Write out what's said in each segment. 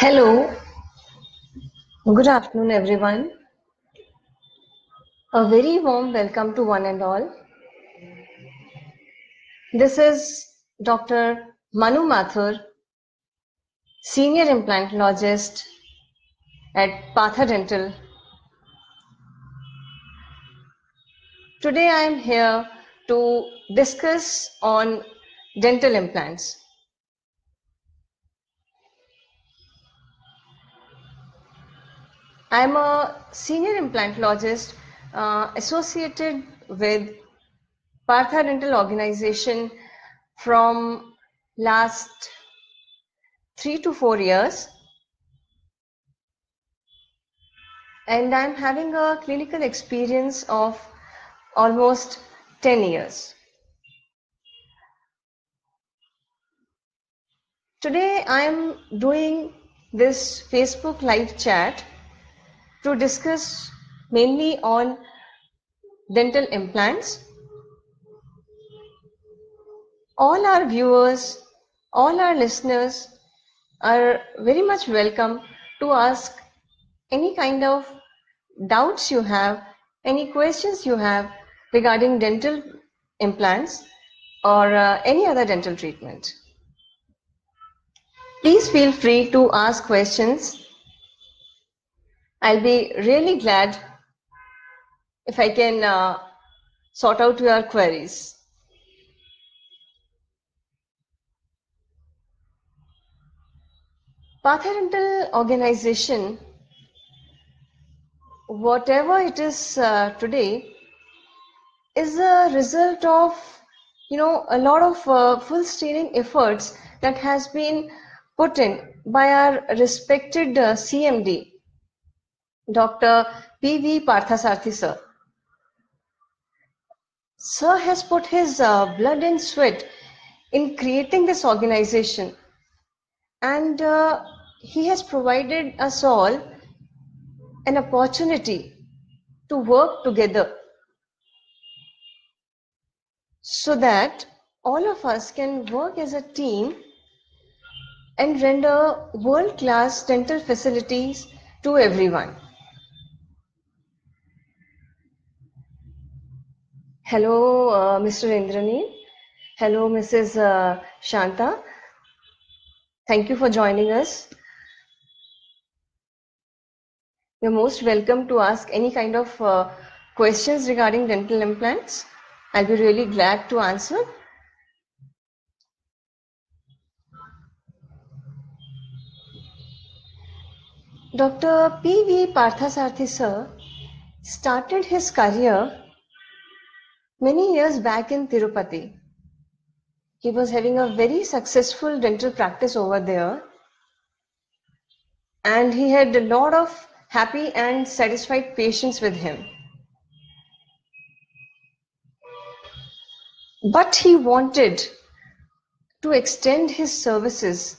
Hello, good afternoon, everyone. A very warm welcome to one and all. This is Dr. Manu Mathur, Senior Implantologist at Partha Dental. Today I am here to discuss on dental implants. I'm a senior implantologist uh, associated with Partha Dental Organization from last three to four years. And I'm having a clinical experience of almost 10 years. Today I am doing this Facebook live chat to discuss mainly on dental implants. All our viewers, all our listeners are very much welcome to ask any kind of doubts you have, any questions you have regarding dental implants or uh, any other dental treatment. Please feel free to ask questions I'll be really glad if I can uh, sort out your queries. Partha organization, whatever it is uh, today, is a result of you know a lot of uh, full steering efforts that has been put in by our respected uh, CMD Dr. P.V. Parthasarathy sir. Sir has put his uh, blood and sweat in creating this organization and uh, he has provided us all an opportunity to work together so that all of us can work as a team and render world-class dental facilities to everyone. Hello, uh, Mr. Indrani. Hello, Mrs. Uh, Shanta. Thank you for joining us. You're most welcome to ask any kind of uh, questions regarding dental implants. I'll be really glad to answer. Dr. P.V. Parthasarathy sir started his career Many years back in Tirupati, he was having a very successful dental practice over there. And he had a lot of happy and satisfied patients with him. But he wanted to extend his services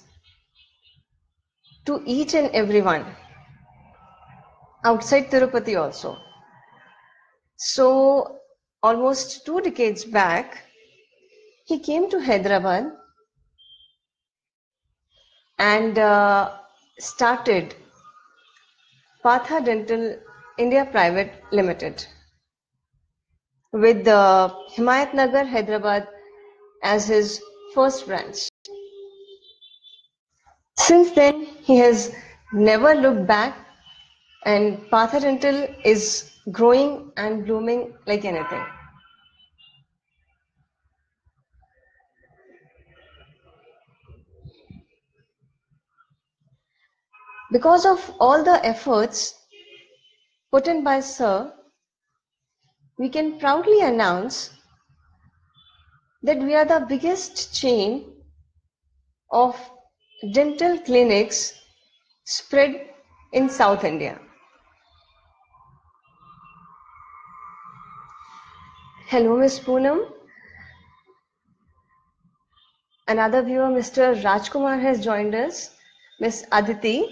to each and everyone outside Tirupati also. So almost two decades back, he came to Hyderabad and uh, started Partha Dental India Private Limited with the Himayat Nagar, Hyderabad as his first branch. Since then, he has never looked back and Partha Dental is growing and blooming like anything. Because of all the efforts put in by Sir, we can proudly announce that we are the biggest chain of dental clinics spread in South India. Hello, Ms. Poonam. Another viewer, Mr. Rajkumar, has joined us. Ms. Aditi.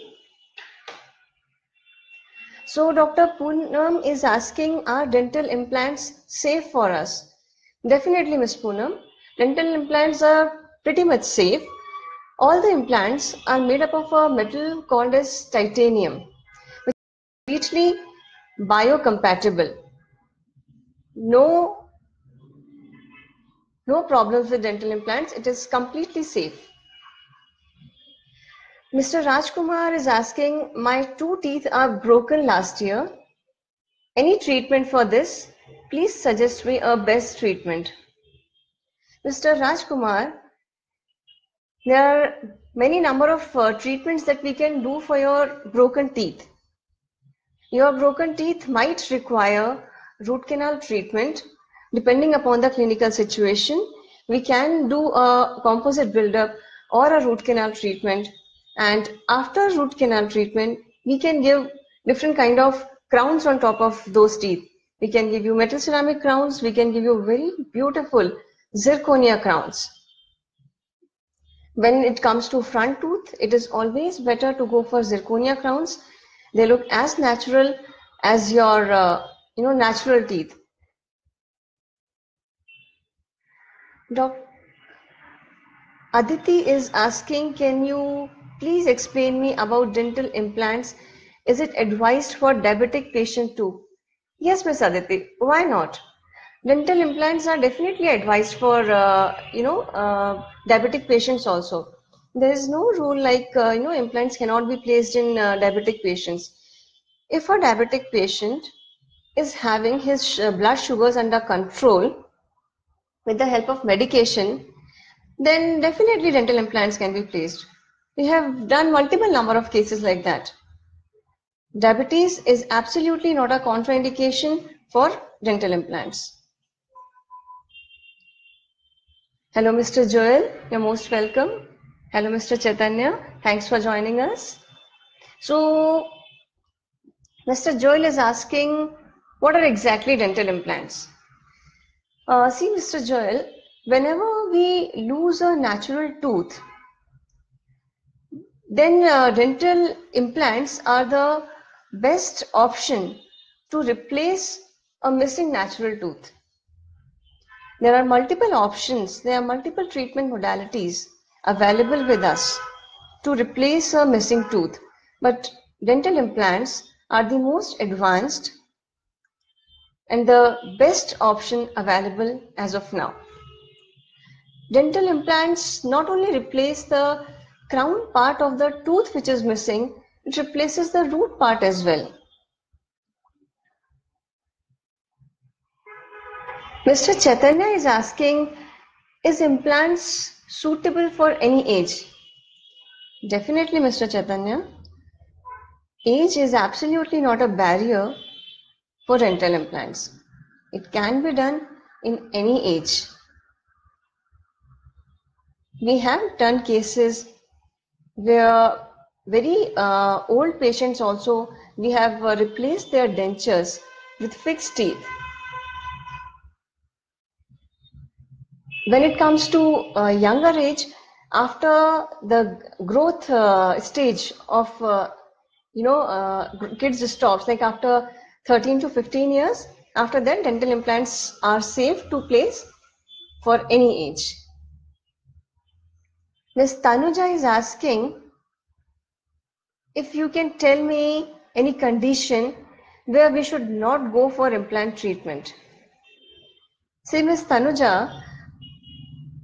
So, Dr. Poonam is asking, are dental implants safe for us? Definitely, Ms. Poonam. Dental implants are pretty much safe. All the implants are made up of a metal called as titanium, which is completely biocompatible. No, no problems with dental implants. It is completely safe. Mr. Rajkumar is asking, my two teeth are broken last year. Any treatment for this? Please suggest me a best treatment. Mr. Rajkumar, there are many number of uh, treatments that we can do for your broken teeth. Your broken teeth might require root canal treatment depending upon the clinical situation. We can do a composite buildup or a root canal treatment. And after root canal treatment we can give different kind of crowns on top of those teeth. We can give you metal ceramic crowns. We can give you very beautiful zirconia crowns. When it comes to front tooth it is always better to go for zirconia crowns. They look as natural as your uh, you know natural teeth Doc Aditi is asking, can you Please explain me about dental implants. Is it advised for diabetic patient too? Yes, Miss Aditi. Why not? Dental implants are definitely advised for uh, you know uh, diabetic patients also. There is no rule like uh, you know implants cannot be placed in uh, diabetic patients. If a diabetic patient is having his blood sugars under control with the help of medication, then definitely dental implants can be placed. We have done multiple number of cases like that. Diabetes is absolutely not a contraindication for dental implants. Hello, Mr. Joel. You're most welcome. Hello, Mr. Chaitanya. Thanks for joining us. So, Mr. Joel is asking, what are exactly dental implants? Uh, see, Mr. Joel, whenever we lose a natural tooth, then uh, dental implants are the best option to replace a missing natural tooth. There are multiple options, there are multiple treatment modalities available with us to replace a missing tooth. But dental implants are the most advanced and the best option available as of now. Dental implants not only replace the crown part of the tooth which is missing, it replaces the root part as well. Mr. Chaitanya is asking, is implants suitable for any age? Definitely, Mr. Chaitanya. Age is absolutely not a barrier for dental implants. It can be done in any age. We have done cases where very uh, old patients also we have uh, replaced their dentures with fixed teeth when it comes to uh, younger age after the growth uh, stage of uh, you know uh, kids stops like after 13 to 15 years after that dental implants are safe to place for any age Ms. Tanuja is asking if you can tell me any condition where we should not go for implant treatment. See, Ms. Tanuja,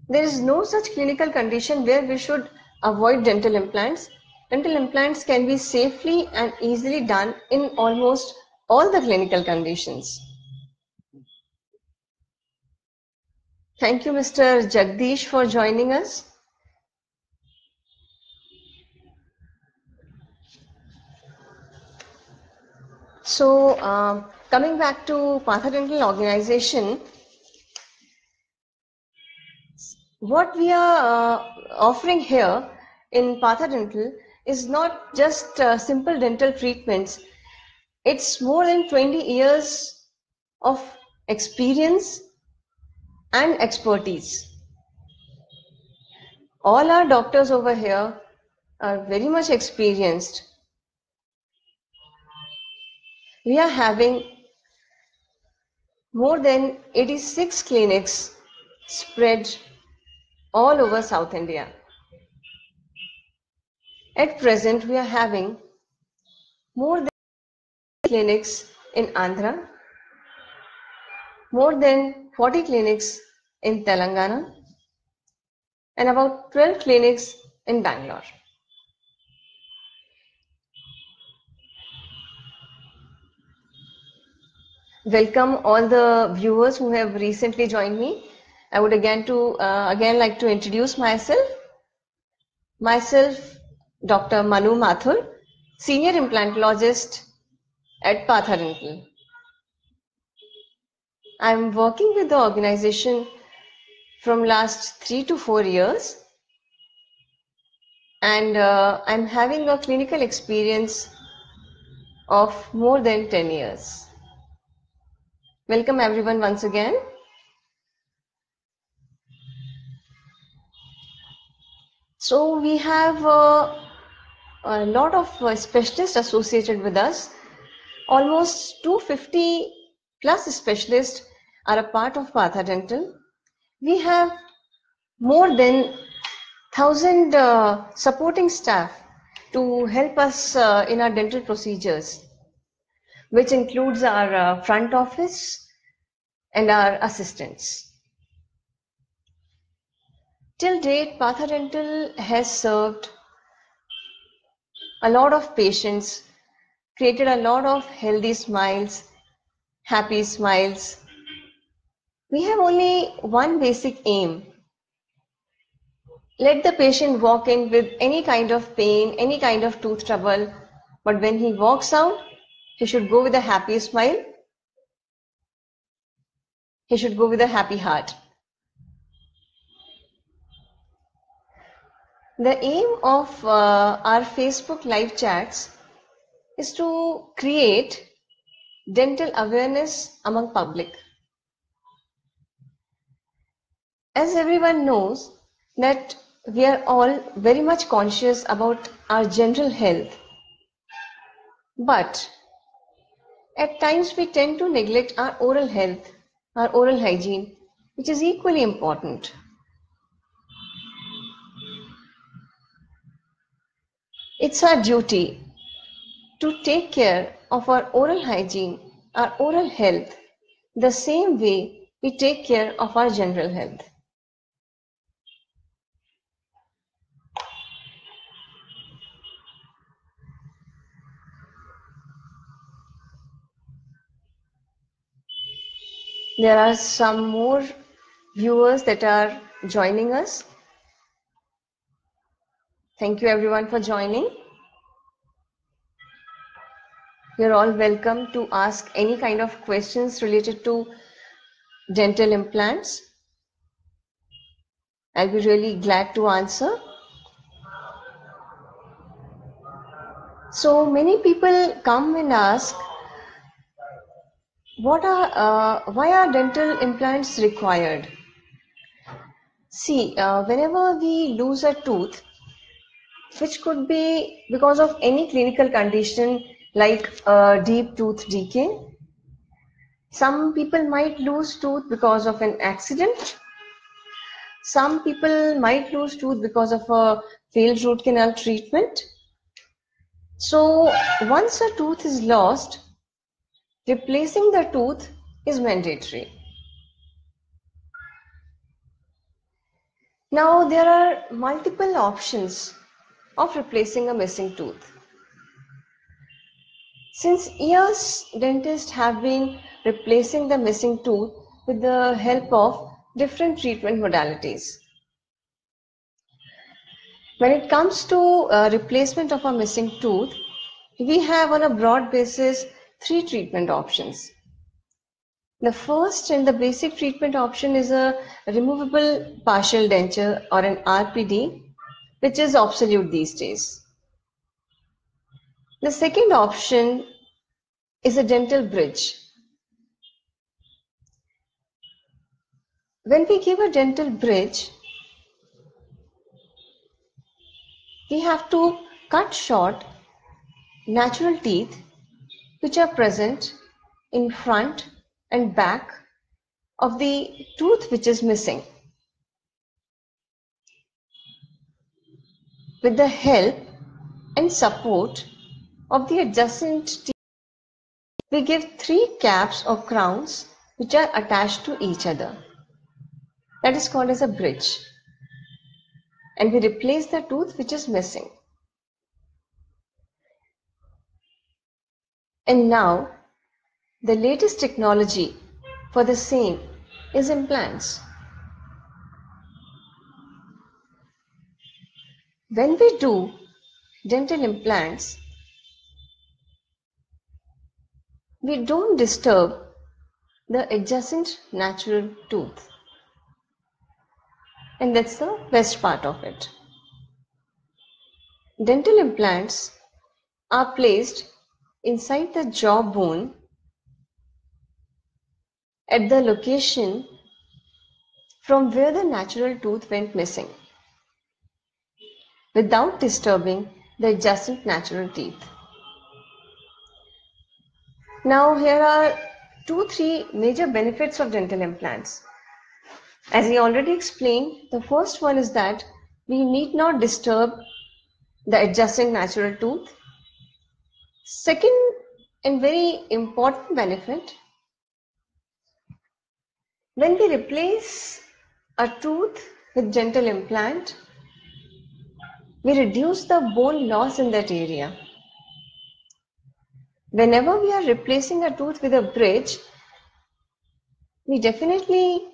there is no such clinical condition where we should avoid dental implants. Dental implants can be safely and easily done in almost all the clinical conditions. Thank you, Mr. Jagdish, for joining us. So um, coming back to Partha Dental organization, what we are uh, offering here in Partha Dental is not just uh, simple dental treatments. It's more than 20 years of experience and expertise. All our doctors over here are very much experienced we are having more than 86 clinics spread all over South India. At present, we are having more than clinics in Andhra, more than 40 clinics in Telangana, and about 12 clinics in Bangalore. Welcome all the viewers who have recently joined me. I would again to uh, again like to introduce myself. Myself, Dr. Manu Mathur, Senior Implantologist at Partha Dental. I'm working with the organization from last three to four years and uh, I'm having a clinical experience of more than 10 years. Welcome everyone once again. So we have uh, a lot of uh, specialists associated with us. Almost 250 plus specialists are a part of Partha Dental. We have more than 1000 uh, supporting staff to help us uh, in our dental procedures, which includes our uh, front office and our assistants. Till date, Partha Dental has served a lot of patients, created a lot of healthy smiles, happy smiles. We have only one basic aim. Let the patient walk in with any kind of pain, any kind of tooth trouble, but when he walks out, he should go with a happy smile. He should go with a happy heart. The aim of uh, our Facebook live chats is to create dental awareness among public. As everyone knows that we are all very much conscious about our general health. But at times we tend to neglect our oral health, our oral hygiene, which is equally important. It's our duty to take care of our oral hygiene, our oral health, the same way we take care of our general health. There are some more viewers that are joining us. Thank you everyone for joining. You're all welcome to ask any kind of questions related to dental implants. I'll be really glad to answer. So many people come and ask, what are, uh, why are dental implants required? See, uh, whenever we lose a tooth, which could be because of any clinical condition like uh, deep tooth decay. Some people might lose tooth because of an accident. Some people might lose tooth because of a failed root canal treatment. So once a tooth is lost, replacing the tooth is mandatory. Now there are multiple options of replacing a missing tooth. Since years, dentists have been replacing the missing tooth with the help of different treatment modalities. When it comes to uh, replacement of a missing tooth, we have on a broad basis three treatment options. The first and the basic treatment option is a removable partial denture or an RPD which is obsolete these days. The second option is a dental bridge. When we give a dental bridge, we have to cut short natural teeth which are present in front and back of the tooth which is missing. with the help and support of the adjacent teeth, we give three caps or crowns which are attached to each other. That is called as a bridge. And we replace the tooth which is missing. And now, the latest technology for the same is implants. When we do dental implants, we don't disturb the adjacent natural tooth. And that's the best part of it. Dental implants are placed inside the jawbone at the location from where the natural tooth went missing without disturbing the adjacent natural teeth. Now here are two, three major benefits of dental implants. As I already explained, the first one is that we need not disturb the adjacent natural tooth. Second and very important benefit, when we replace a tooth with dental implant, we reduce the bone loss in that area. Whenever we are replacing a tooth with a bridge, we definitely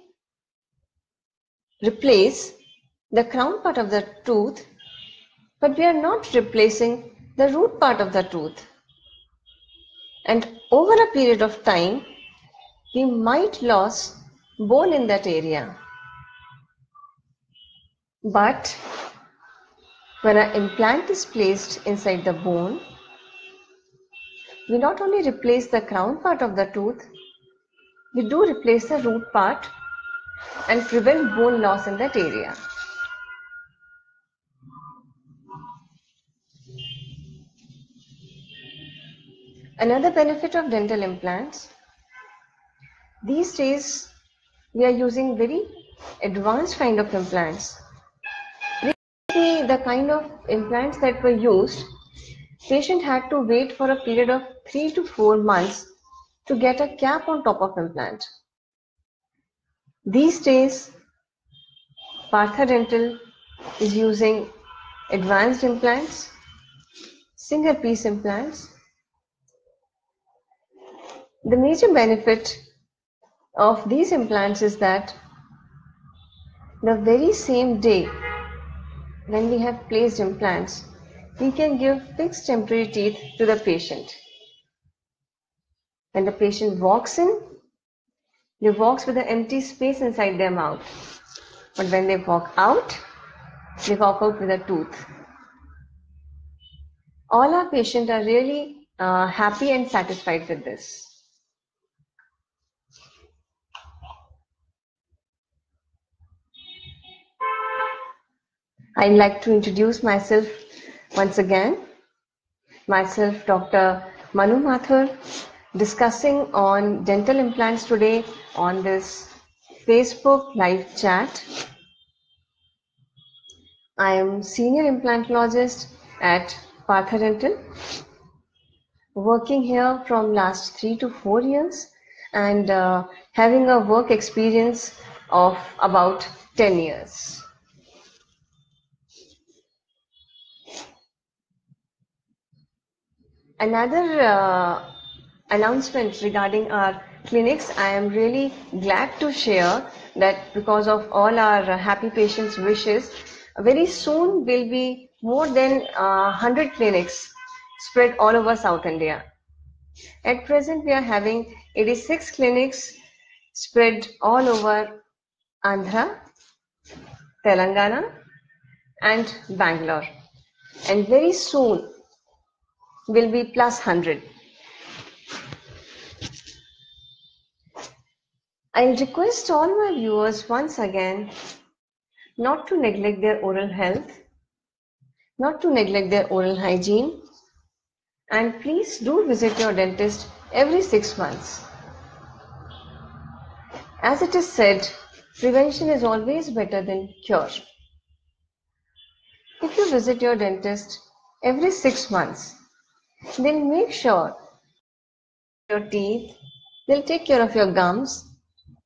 replace the crown part of the tooth, but we are not replacing the root part of the tooth. And over a period of time, we might lose bone in that area. But when an implant is placed inside the bone, we not only replace the crown part of the tooth, we do replace the root part and prevent bone loss in that area. Another benefit of dental implants, these days we are using very advanced kind of implants. The kind of implants that were used, patient had to wait for a period of three to four months to get a cap on top of implant. These days, Partha Dental is using advanced implants, single piece implants. The major benefit of these implants is that the very same day when we have placed implants, we can give fixed temporary teeth to the patient. When the patient walks in, they walk with an empty space inside their mouth. But when they walk out, they walk out with a tooth. All our patients are really uh, happy and satisfied with this. I'd like to introduce myself once again. Myself, Dr. Manu Mathur, discussing on dental implants today on this Facebook live chat. I am senior implantologist at Partha Dental, working here from last three to four years and uh, having a work experience of about 10 years. Another uh, announcement regarding our clinics, I am really glad to share that because of all our happy patients' wishes, very soon will be more than uh, 100 clinics spread all over South India. At present, we are having 86 clinics spread all over Andhra, Telangana, and Bangalore. And very soon will be plus 100. I'll request all my viewers once again not to neglect their oral health, not to neglect their oral hygiene, and please do visit your dentist every six months. As it is said, prevention is always better than cure. If you visit your dentist every six months. They'll make sure your teeth, they'll take care of your gums,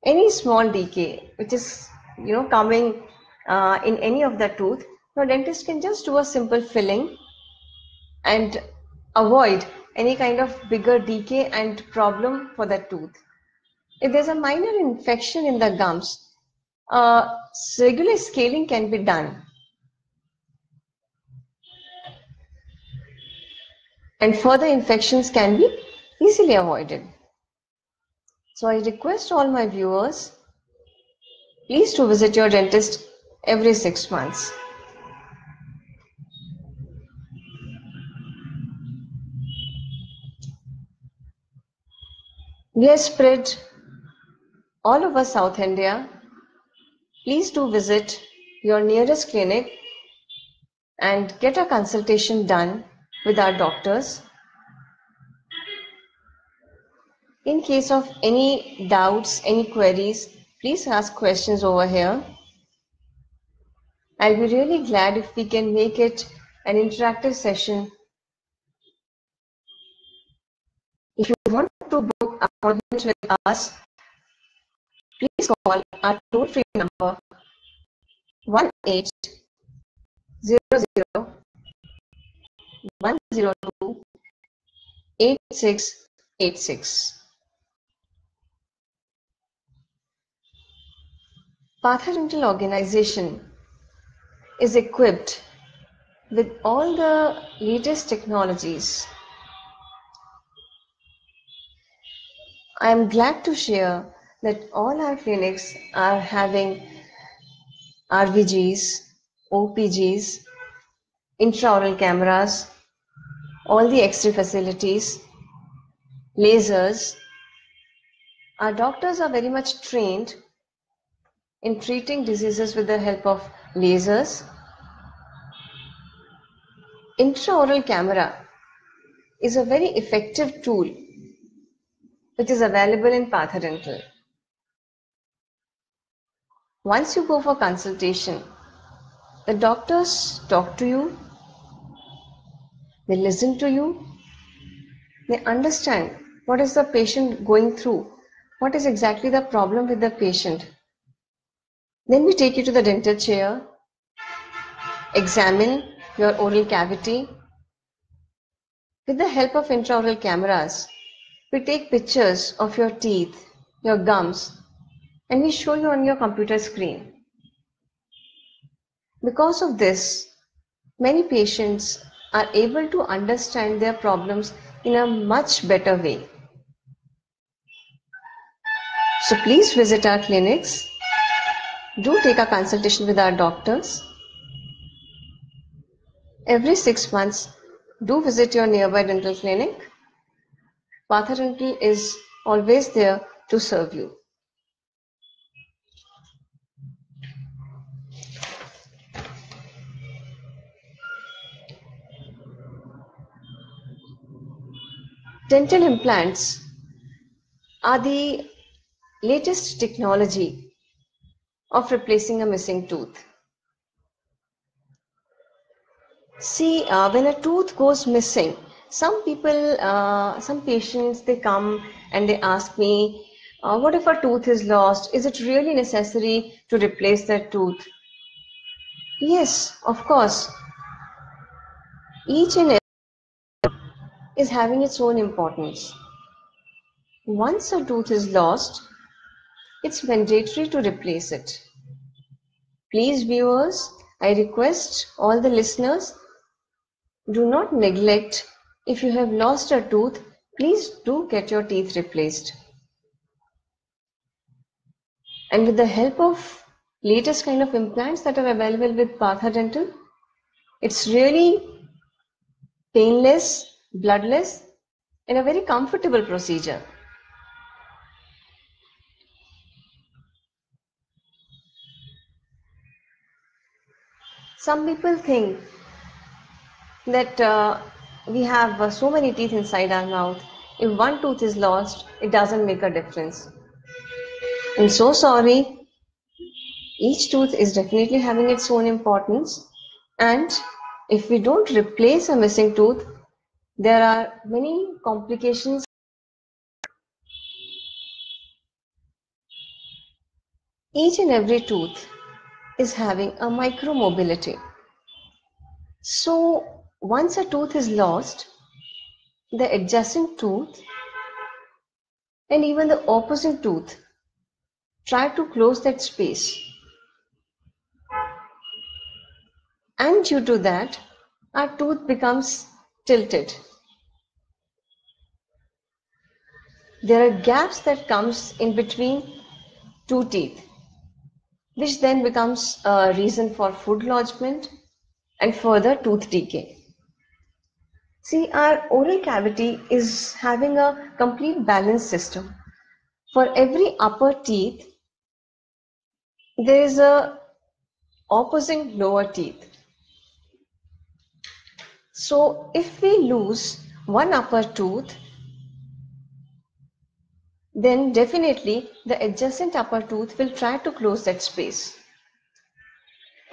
any small decay which is you know coming uh, in any of the tooth, your dentist can just do a simple filling and avoid any kind of bigger decay and problem for the tooth. If there's a minor infection in the gums, uh, regular scaling can be done. And further infections can be easily avoided. So I request all my viewers, please to visit your dentist every six months. We are spread all over South India. Please do visit your nearest clinic and get a consultation done with our doctors. In case of any doubts, any queries, please ask questions over here. I'll be really glad if we can make it an interactive session. If you want to book appointment with us, please call our toll-free number 1800 102 8686. Partha Dental Organization is equipped with all the latest technologies. I am glad to share that all our clinics are having RVGs, OPGs, intraoral cameras, all the X-ray facilities, lasers. Our doctors are very much trained in treating diseases with the help of lasers. Intraoral camera is a very effective tool which is available in Partha Dental. Once you go for consultation, the doctors talk to you, they listen to you, they understand what is the patient going through, what is exactly the problem with the patient. Then we take you to the dental chair, examine your oral cavity. With the help of intraoral cameras, we take pictures of your teeth, your gums, and we show you on your computer screen. Because of this, many patients are able to understand their problems in a much better way. So please visit our clinics. Do take a consultation with our doctors. Every six months, do visit your nearby dental clinic. Partha Dental is always there to serve you. Dental implants are the latest technology of replacing a missing tooth. See, uh, when a tooth goes missing, some people, uh, some patients, they come and they ask me, uh, what if a tooth is lost? Is it really necessary to replace that tooth? Yes, of course. Each and is having its own importance. Once a tooth is lost, it's mandatory to replace it. Please, viewers, I request all the listeners do not neglect if you have lost a tooth, please do get your teeth replaced. And with the help of latest kind of implants that are available with Partha Dental, it's really painless bloodless and a very comfortable procedure. Some people think that uh, we have uh, so many teeth inside our mouth. If one tooth is lost, it doesn't make a difference. I'm so sorry. Each tooth is definitely having its own importance and if we don't replace a missing tooth, there are many complications. Each and every tooth is having a micromobility. So once a tooth is lost, the adjacent tooth and even the opposite tooth try to close that space. And due to that, our tooth becomes tilted. There are gaps that comes in between two teeth, which then becomes a reason for food lodgement and further tooth decay. See, our oral cavity is having a complete balance system. For every upper teeth, there is a opposing lower teeth. So if we lose one upper tooth, then definitely the adjacent upper tooth will try to close that space.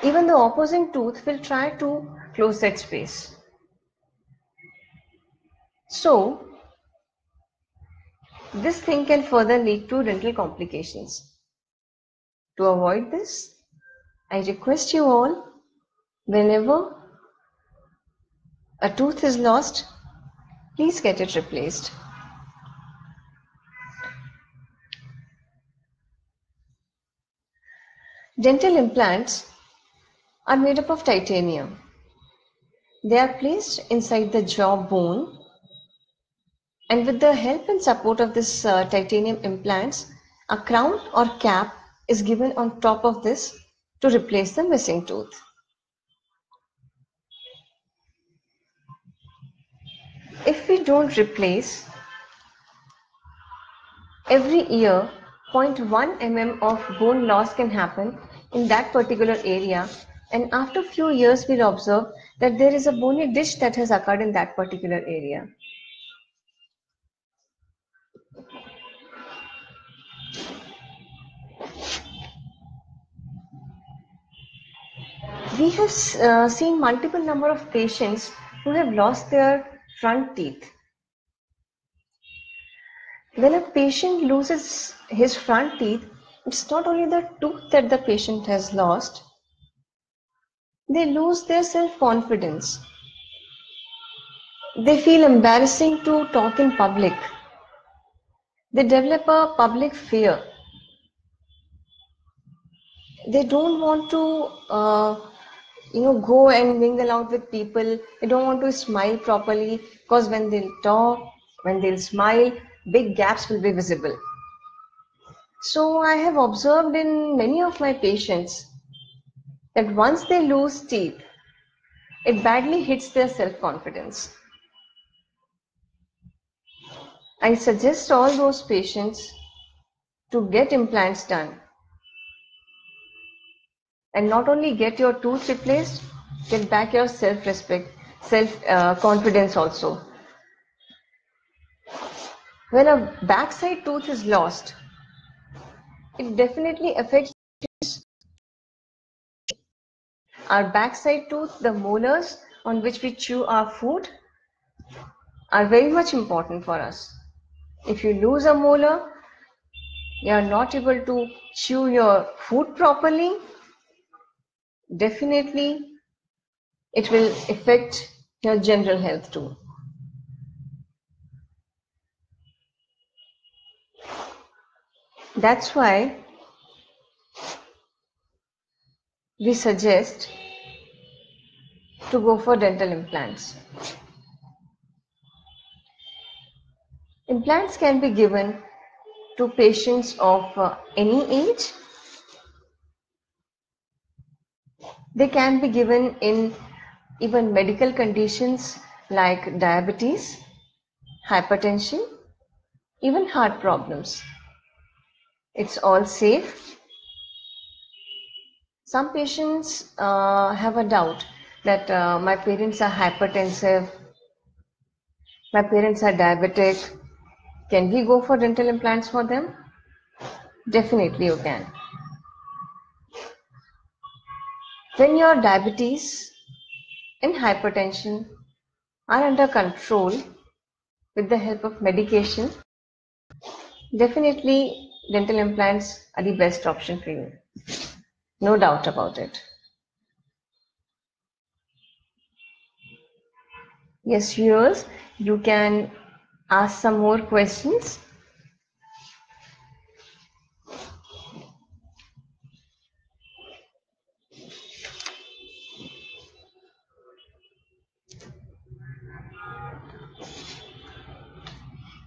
Even the opposing tooth will try to close that space. So, this thing can further lead to dental complications. To avoid this, I request you all, whenever a tooth is lost, please get it replaced. Dental implants are made up of titanium. They are placed inside the jaw bone and with the help and support of this uh, titanium implants, a crown or cap is given on top of this to replace the missing tooth. If we don't replace, every year 0.1 mm of bone loss can happen in that particular area and after few years we'll observe that there is a bony dish that has occurred in that particular area. we have uh, seen multiple number of patients who have lost their front teeth. When a patient loses his front teeth, it's not only the tooth that the patient has lost, they lose their self-confidence. They feel embarrassing to talk in public. They develop a public fear. They don't want to uh, you know go and mingle out with people. They don't want to smile properly because when they'll talk when they'll smile big gaps will be visible. So i have observed in many of my patients that once they lose teeth it badly hits their self confidence i suggest all those patients to get implants done and not only get your tooth replaced get back your self respect self uh, confidence also. When a backside tooth is lost it definitely affects our backside tooth the molars on which we chew our food are very much important for us. If you lose a molar you are not able to chew your food properly definitely it will affect your general health too. That's why we suggest to go for dental implants. Implants can be given to patients of uh, any age They can be given in even medical conditions like diabetes, hypertension, even heart problems. It's all safe. Some patients uh, have a doubt that uh, my parents are hypertensive, my parents are diabetic. Can we go for dental implants for them? Definitely you can. When your diabetes and hypertension are under control with the help of medication, definitely dental implants are the best option for you. No doubt about it. Yes, viewers, you can ask some more questions.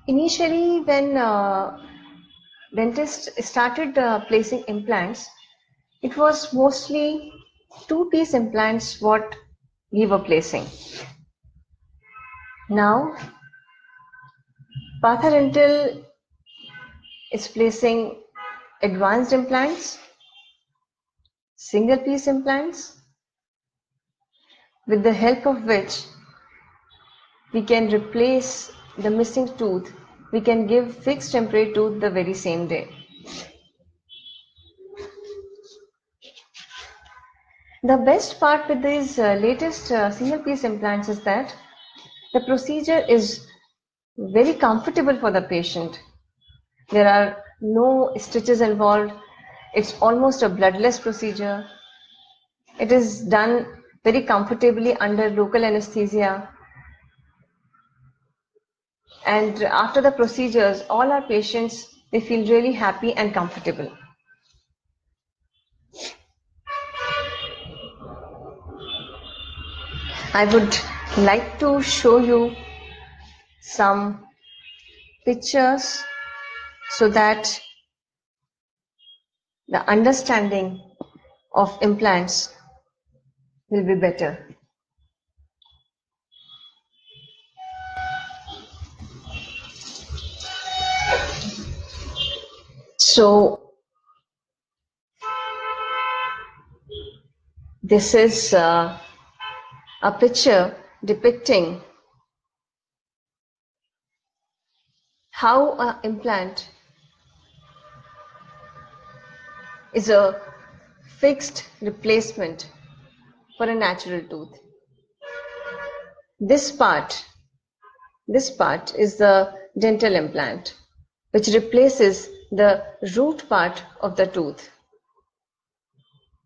Initially, when uh, dentists started uh, placing implants, it was mostly two-piece implants what we were placing. Now, Partha Dental is placing advanced implants, single-piece implants, with the help of which we can replace the missing tooth, we can give fixed temporary tooth the very same day. The best part with these uh, latest uh, single piece implants is that the procedure is very comfortable for the patient. There are no stitches involved. It's almost a bloodless procedure. It is done very comfortably under local anesthesia and after the procedures all our patients they feel really happy and comfortable. I would like to show you some pictures so that the understanding of implants will be better So this is uh, a picture depicting how an implant is a fixed replacement for a natural tooth. This part, this part is the dental implant, which replaces the root part of the tooth.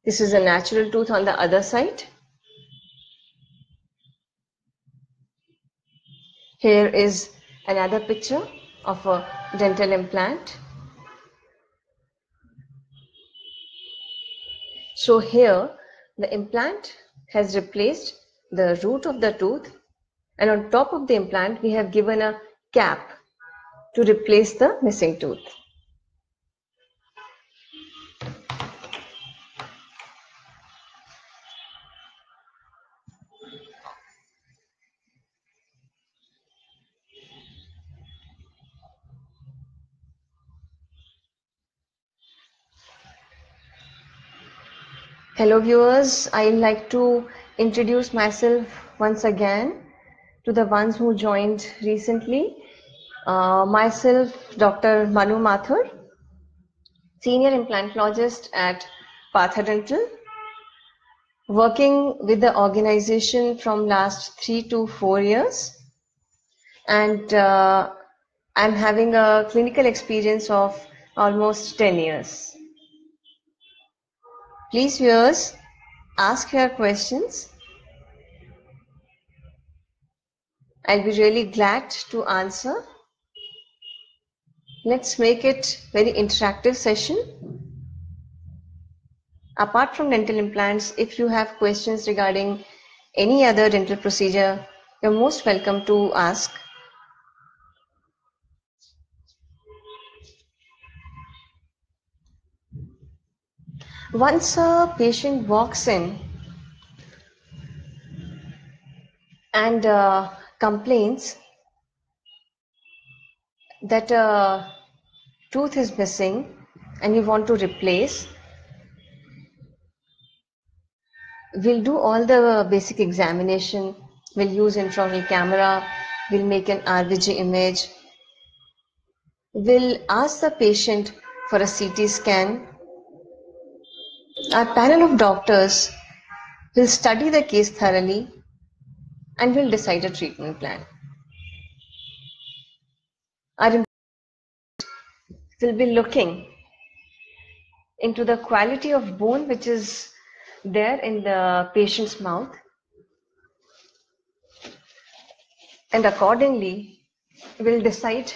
This is a natural tooth on the other side. Here is another picture of a dental implant. So here the implant has replaced the root of the tooth and on top of the implant we have given a cap to replace the missing tooth. Hello viewers, I'd like to introduce myself once again to the ones who joined recently. Uh, myself, Dr. Manu Mathur, Senior Implantologist at Partha Dental, working with the organization from last three to four years. And uh, I'm having a clinical experience of almost 10 years. Please viewers, ask your questions. I'll be really glad to answer. Let's make it very interactive session. Apart from dental implants, if you have questions regarding any other dental procedure, you're most welcome to ask. Once a patient walks in and uh, complains that a tooth is missing and you want to replace, we'll do all the basic examination. We'll use intraoral camera. We'll make an RVG image. We'll ask the patient for a CT scan our panel of doctors will study the case thoroughly and we'll decide a treatment plan. Our will be looking into the quality of bone which is there in the patient's mouth and accordingly we'll decide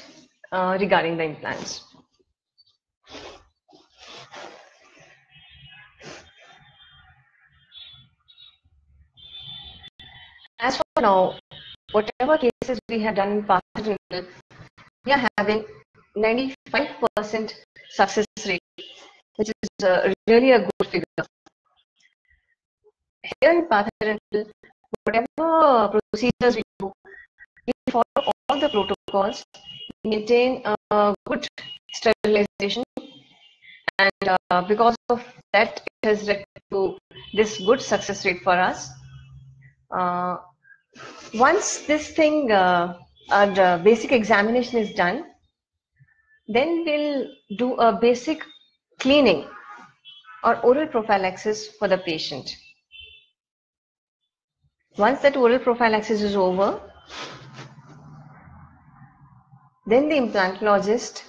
uh, regarding the implants. As for now, whatever cases we have done in past, we are having 95% success rate, which is uh, really a good figure. Here in Partha Dental, whatever procedures we do, we follow all the protocols, maintain a good sterilization, and uh, because of that, it has led to this good success rate for us. Uh, once this thing, uh, our basic examination is done, then we'll do a basic cleaning or oral prophylaxis for the patient. Once that oral prophylaxis is over, then the implantologist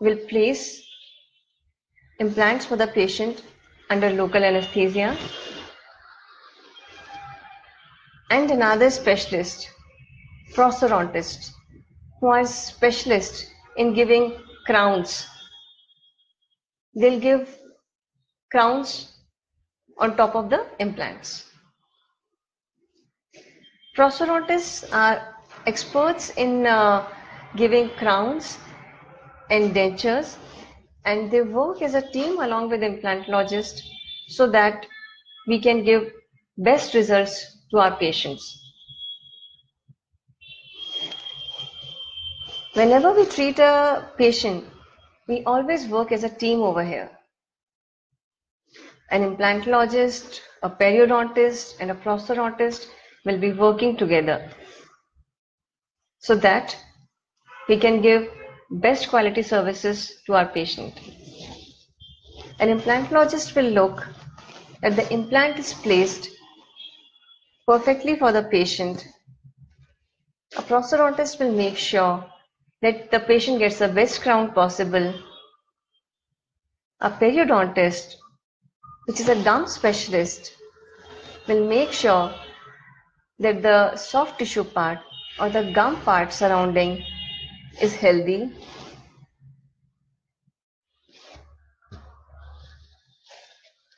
will place implants for the patient under local anesthesia and another specialist, prosthodontist, who are specialists in giving crowns. They'll give crowns on top of the implants. Prosthodontists are experts in uh, giving crowns and dentures and they work as a team along with implantologists so that we can give best results to our patients. Whenever we treat a patient, we always work as a team over here. An implantologist, a periodontist, and a prosthodontist will be working together so that we can give best quality services to our patient. An implantologist will look that the implant is placed perfectly for the patient. A prosthodontist will make sure that the patient gets the best crown possible. A periodontist, which is a gum specialist, will make sure that the soft tissue part or the gum part surrounding is healthy.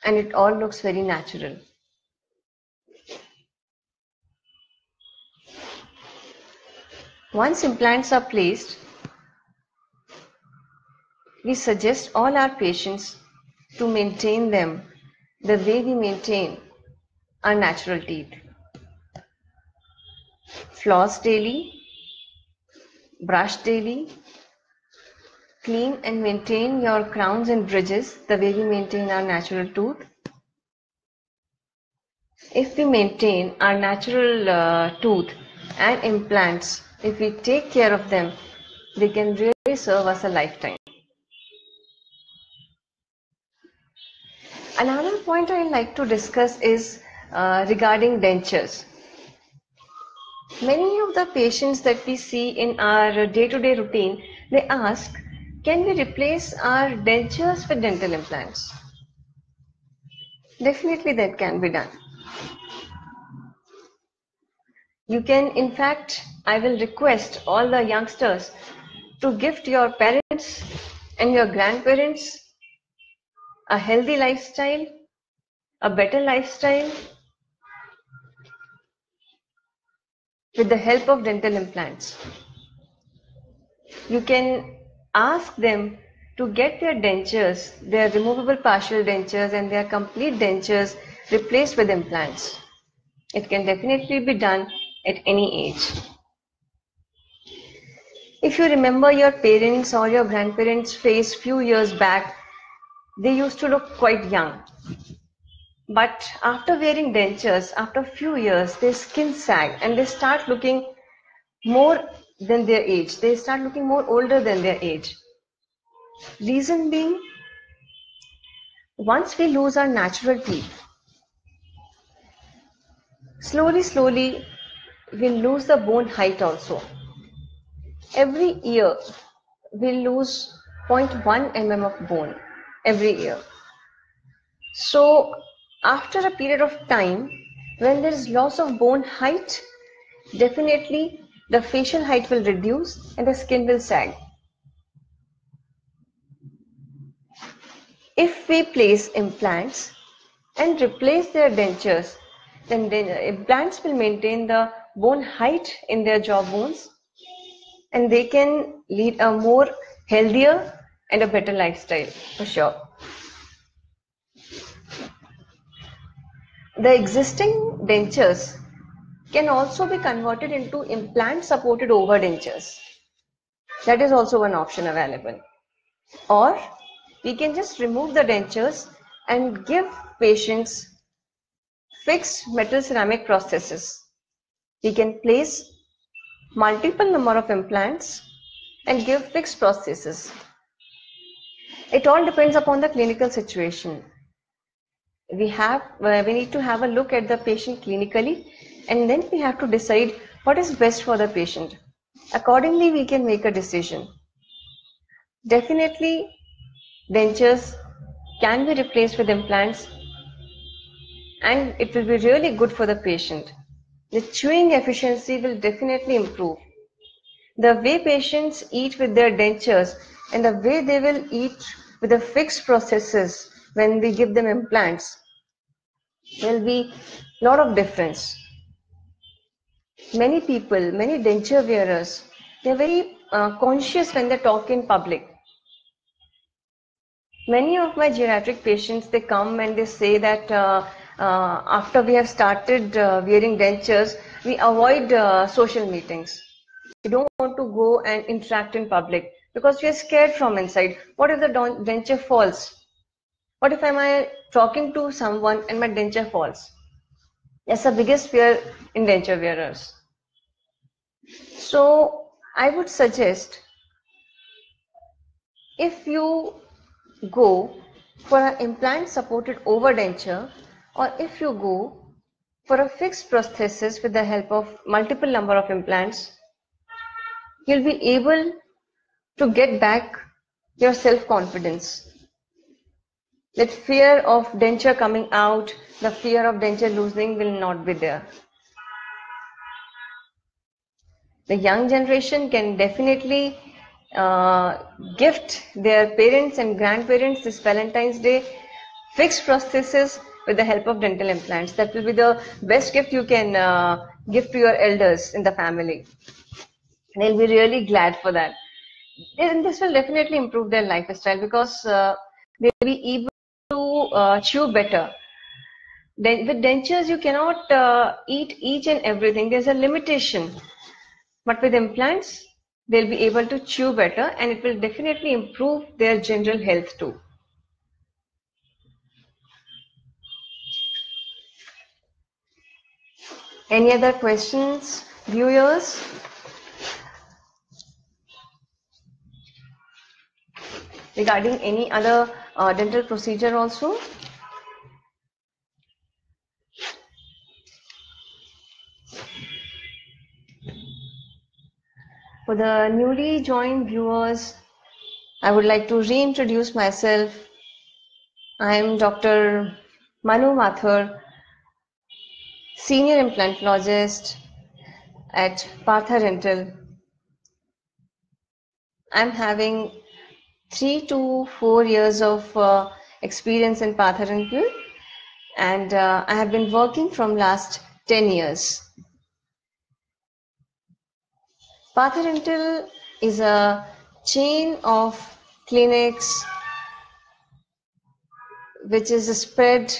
And it all looks very natural. Once implants are placed, we suggest all our patients to maintain them the way we maintain our natural teeth. Floss daily, brush daily, clean and maintain your crowns and bridges the way we maintain our natural tooth. If we maintain our natural uh, tooth and implants if we take care of them, they can really serve us a lifetime. Another point I like to discuss is uh, regarding dentures. Many of the patients that we see in our day-to-day -day routine, they ask, can we replace our dentures with dental implants? Definitely that can be done. You can, in fact, I will request all the youngsters to gift your parents and your grandparents a healthy lifestyle, a better lifestyle with the help of dental implants. You can ask them to get their dentures, their removable partial dentures and their complete dentures replaced with implants. It can definitely be done at any age. If you remember your parents or your grandparents' face few years back, they used to look quite young. But after wearing dentures, after a few years, their skin sag and they start looking more than their age. They start looking more older than their age. Reason being, once we lose our natural teeth, slowly, slowly, we'll lose the bone height also. Every year, we'll lose 0.1 mm of bone every year. So after a period of time, when there is loss of bone height, definitely the facial height will reduce and the skin will sag. If we place implants and replace their dentures, then the implants will maintain the bone height in their jaw bones and they can lead a more healthier and a better lifestyle for sure. The existing dentures can also be converted into implant supported overdentures. That is also one option available. Or we can just remove the dentures and give patients fixed metal ceramic prostheses. We can place multiple number of implants and give fixed prostheses. It all depends upon the clinical situation. We have uh, we need to have a look at the patient clinically and then we have to decide what is best for the patient. Accordingly, we can make a decision. Definitely, dentures can be replaced with implants and it will be really good for the patient. The chewing efficiency will definitely improve. The way patients eat with their dentures and the way they will eat with the fixed prostheses when we give them implants will be a lot of difference. Many people, many denture wearers, they're very uh, conscious when they talk in public Many of my geriatric patients, they come and they say that uh, uh, after we have started uh, wearing dentures, we avoid uh, social meetings. We don't want to go and interact in public because we are scared from inside. What if the denture falls? What if I am I talking to someone and my denture falls? That's the biggest fear in denture wearers. So I would suggest if you go for an implant supported overdenture or if you go for a fixed prosthesis with the help of multiple number of implants, you'll be able to get back your self-confidence. That fear of denture coming out, the fear of denture losing will not be there. The young generation can definitely uh, gift their parents and grandparents this Valentine's Day fixed prosthesis with the help of dental implants. That will be the best gift you can uh, give to your elders in the family. They'll be really glad for that. And this will definitely improve their lifestyle because uh, they'll be able to uh, chew better. Then with dentures, you cannot uh, eat each and everything. There's a limitation. But with implants, they'll be able to chew better and it will definitely improve their general health too. Any other questions, viewers? Regarding any other uh, dental procedure also? For the newly joined viewers, I would like to reintroduce myself. I am Dr. Manu Mathur, Senior Implantologist at Partha Dental. I'm having three to four years of uh, experience in Partha Dental and uh, I have been working from last 10 years. Partha Dental is a chain of clinics which is spread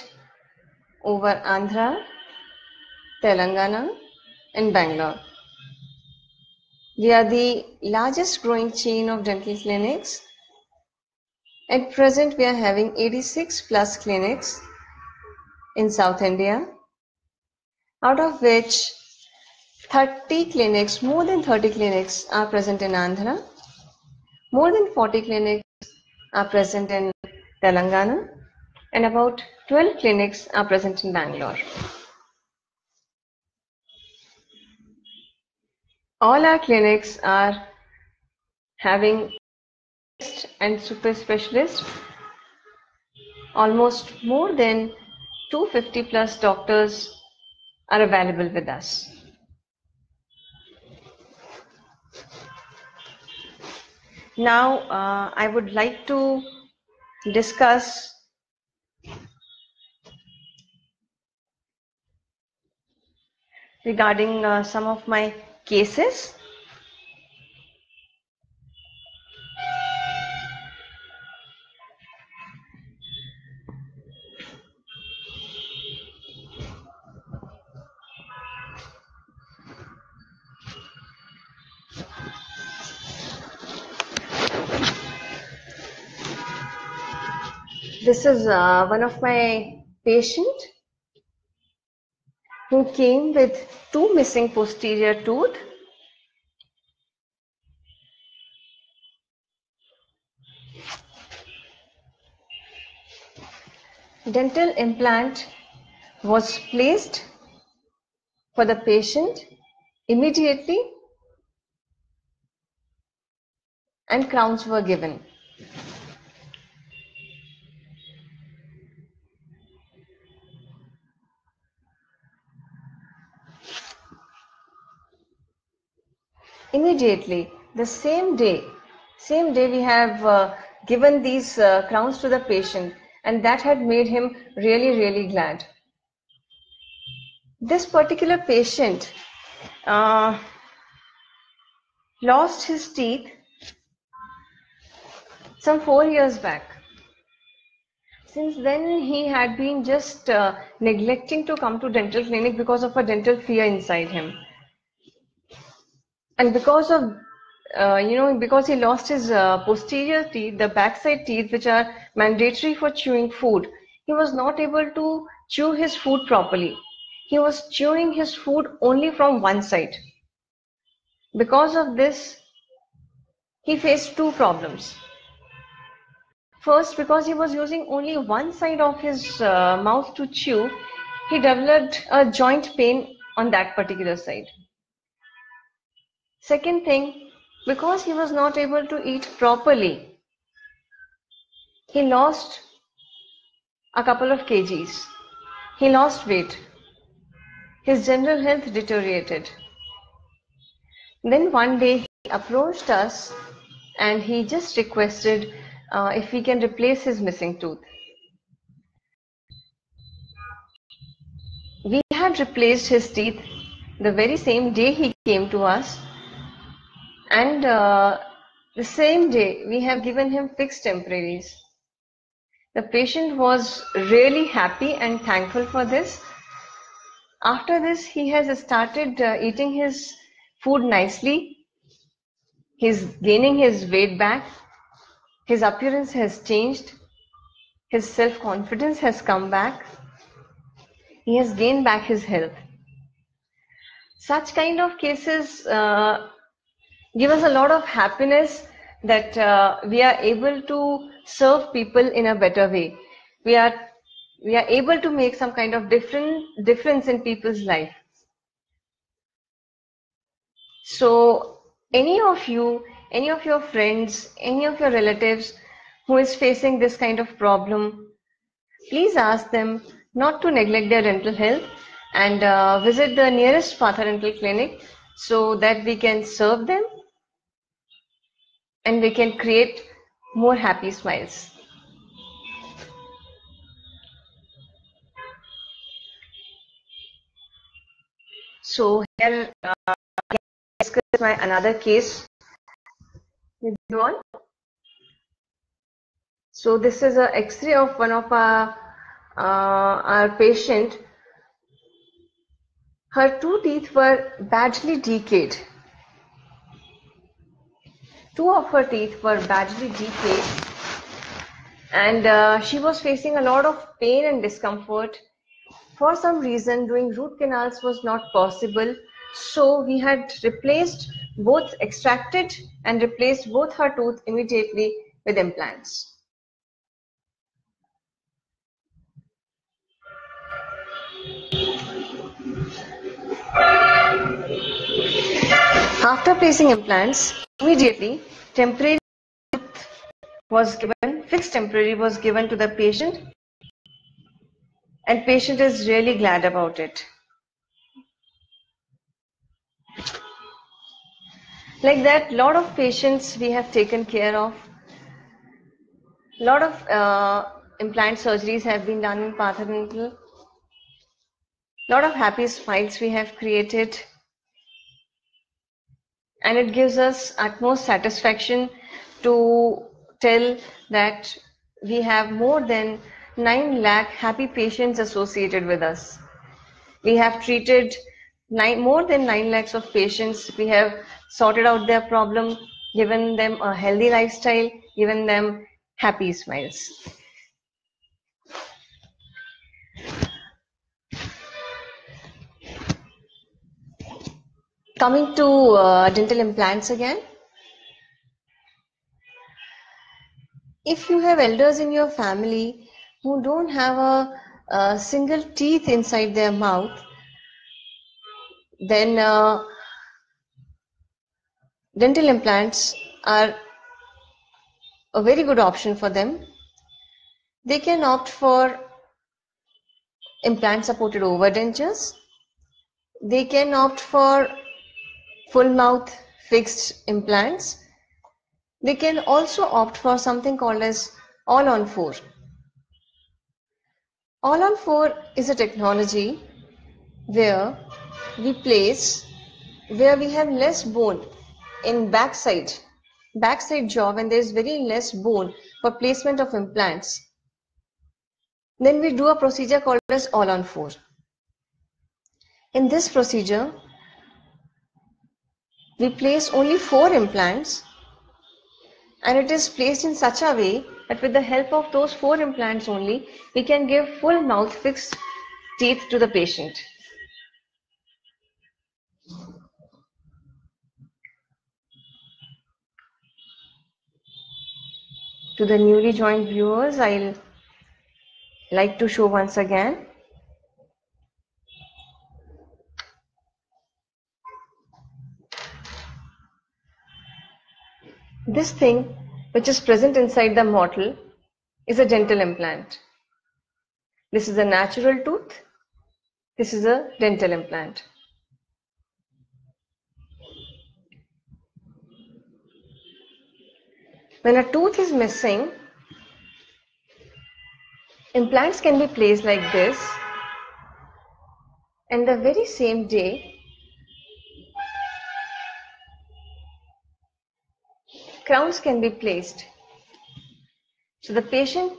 over Andhra, Telangana and Bangalore. We are the largest growing chain of dental clinics. At present, we are having 86 plus clinics in South India, out of which 30 clinics, more than 30 clinics are present in Andhra. More than 40 clinics are present in Telangana and about 12 clinics are present in Bangalore. All our clinics are having and super specialists. Almost more than 250 plus doctors are available with us. Now, uh, I would like to discuss regarding uh, some of my cases. This is uh, one of my patient who came with two missing posterior tooth. Dental implant was placed for the patient immediately and crowns were given. Immediately the same day same day we have uh, given these uh, crowns to the patient and that had made him really really glad. This particular patient uh, lost his teeth some four years back. Since then he had been just uh, neglecting to come to dental clinic because of a dental fear inside him and because of uh, you know because he lost his uh, posterior teeth the backside teeth which are mandatory for chewing food he was not able to chew his food properly. He was chewing his food only from one side. Because of this he faced two problems. First because he was using only one side of his uh, mouth to chew he developed a joint pain on that particular side Second thing, because he was not able to eat properly, he lost a couple of kgs. He lost weight. His general health deteriorated. Then one day he approached us and he just requested uh, if we can replace his missing tooth. We had replaced his teeth the very same day he came to us and uh, the same day, we have given him fixed temporaries. The patient was really happy and thankful for this. After this, he has started uh, eating his food nicely. He's gaining his weight back. His appearance has changed. His self-confidence has come back. He has gained back his health. Such kind of cases uh, give us a lot of happiness that uh, we are able to serve people in a better way. We are we are able to make some kind of different difference in people's life. So any of you, any of your friends, any of your relatives who is facing this kind of problem, please ask them not to neglect their dental health and uh, visit the nearest Partha Dental Clinic so that we can serve them and we can create more happy smiles. So here uh, discuss my another case. So this is an X-ray of one of our uh, our patient. Her two teeth were badly decayed two of her teeth were badly decayed and uh, she was facing a lot of pain and discomfort. For some reason, doing root canals was not possible. So we had replaced both, extracted and replaced both her tooth immediately with implants. After placing implants, immediately temporary was given, fixed temporary was given to the patient and patient is really glad about it. Like that, lot of patients we have taken care of. Lot of uh, implant surgeries have been done in Dental. Lot of happy smiles we have created. And it gives us utmost satisfaction to tell that we have more than 9 lakh happy patients associated with us. We have treated nine, more than 9 lakhs of patients. We have sorted out their problem, given them a healthy lifestyle, given them happy smiles. Coming to uh, dental implants again. If you have elders in your family who don't have a, a single teeth inside their mouth, then uh, dental implants are a very good option for them. They can opt for implant supported overdentures. They can opt for full mouth fixed implants. They can also opt for something called as all on four. All on four is a technology where we place where we have less bone in backside backside jaw when there is very less bone for placement of implants then we do a procedure called as all on four in this procedure we place only four implants and it is placed in such a way that with the help of those four implants only we can give full mouth fixed teeth to the patient To the newly joined viewers, I'll like to show once again. This thing which is present inside the mortal is a dental implant. This is a natural tooth. This is a dental implant. When a tooth is missing, implants can be placed like this and the very same day crowns can be placed. So the patient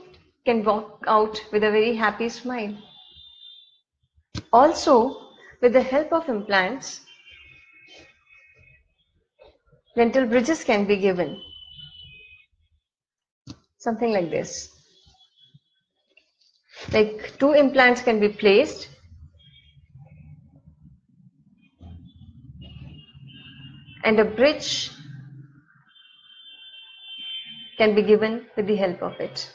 can walk out with a very happy smile. Also, with the help of implants, dental bridges can be given something like this. Like two implants can be placed and a bridge can be given with the help of it.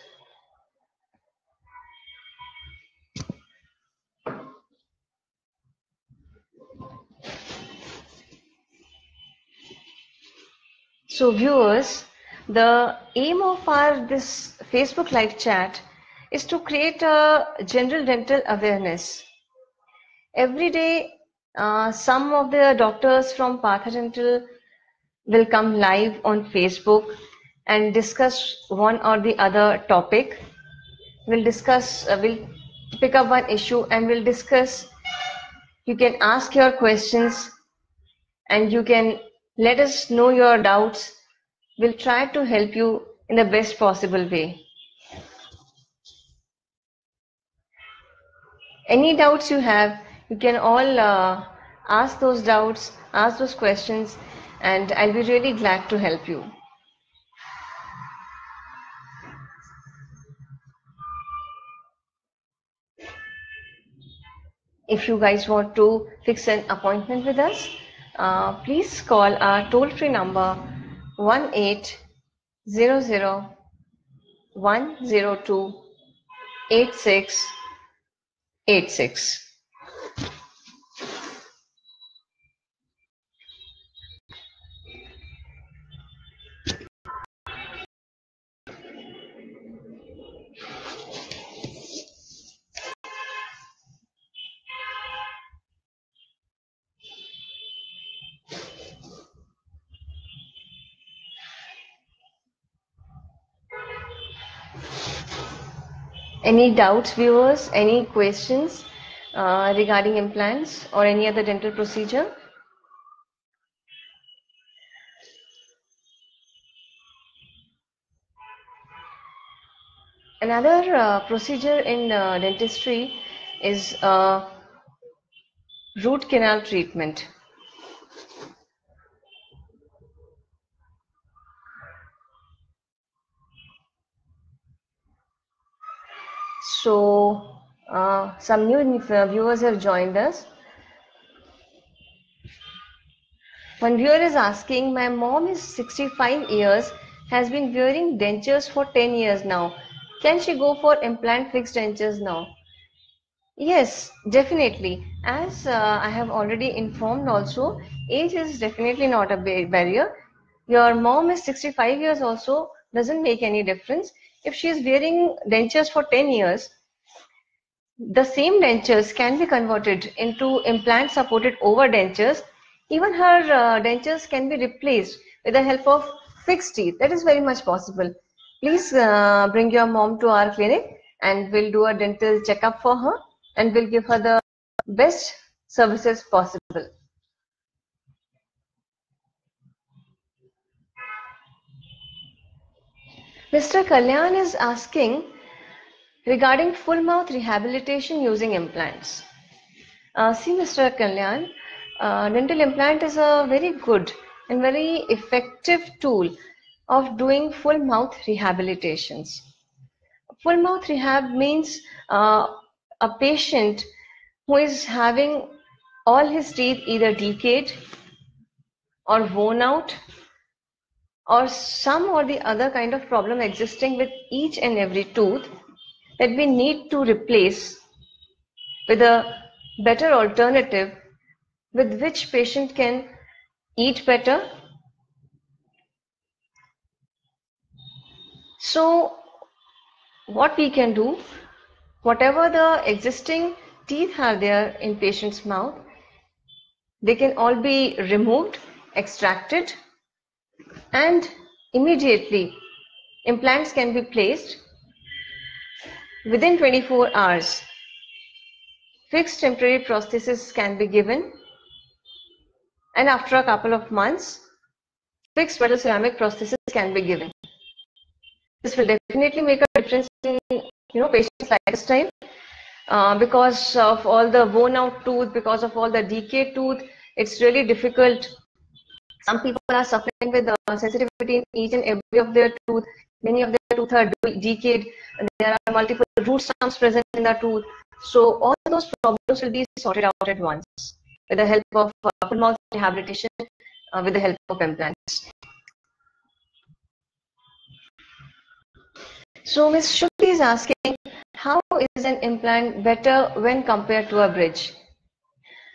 So viewers, the aim of our this Facebook live chat is to create a general dental awareness. Every day, uh, some of the doctors from Partha Dental will come live on Facebook and discuss one or the other topic. We'll discuss, uh, we'll pick up one issue and we'll discuss. You can ask your questions and you can let us know your doubts We'll try to help you in the best possible way. Any doubts you have, you can all uh, ask those doubts, ask those questions, and I'll be really glad to help you. If you guys want to fix an appointment with us, uh, please call our toll free number 1800 102 8686. Any doubts, viewers? Any questions uh, regarding implants or any other dental procedure? Another uh, procedure in uh, dentistry is uh, root canal treatment. So, uh, some new viewers have joined us. One viewer is asking, my mom is 65 years, has been wearing dentures for 10 years now. Can she go for implant fixed dentures now? Yes, definitely. As uh, I have already informed also, age is definitely not a barrier. Your mom is 65 years also, doesn't make any difference. If she is wearing dentures for 10 years, the same dentures can be converted into implant supported overdentures. Even her uh, dentures can be replaced with the help of fixed teeth. That is very much possible. Please uh, bring your mom to our clinic and we'll do a dental checkup for her and we'll give her the best services possible. Mr. Kalyan is asking regarding full mouth rehabilitation using implants. Uh, see, Mr. Kalyan, uh, dental implant is a very good and very effective tool of doing full mouth rehabilitations. Full mouth rehab means uh, a patient who is having all his teeth either decayed or worn out or some or the other kind of problem existing with each and every tooth that we need to replace with a better alternative with which patient can eat better. So what we can do, whatever the existing teeth are there in patient's mouth, they can all be removed, extracted and immediately implants can be placed within 24 hours. Fixed temporary prosthesis can be given and after a couple of months, fixed metal ceramic prosthesis can be given. This will definitely make a difference in you know patient's lifestyle uh, because of all the worn out tooth, because of all the decayed tooth, it's really difficult some people are suffering with uh, sensitivity in each and every of their tooth. Many of the tooth are decayed. There are multiple root stumps present in the tooth. So all those problems will be sorted out at once with the help of uh, full mouth rehabilitation, uh, with the help of implants. So Ms. Shruti is asking, how is an implant better when compared to a bridge?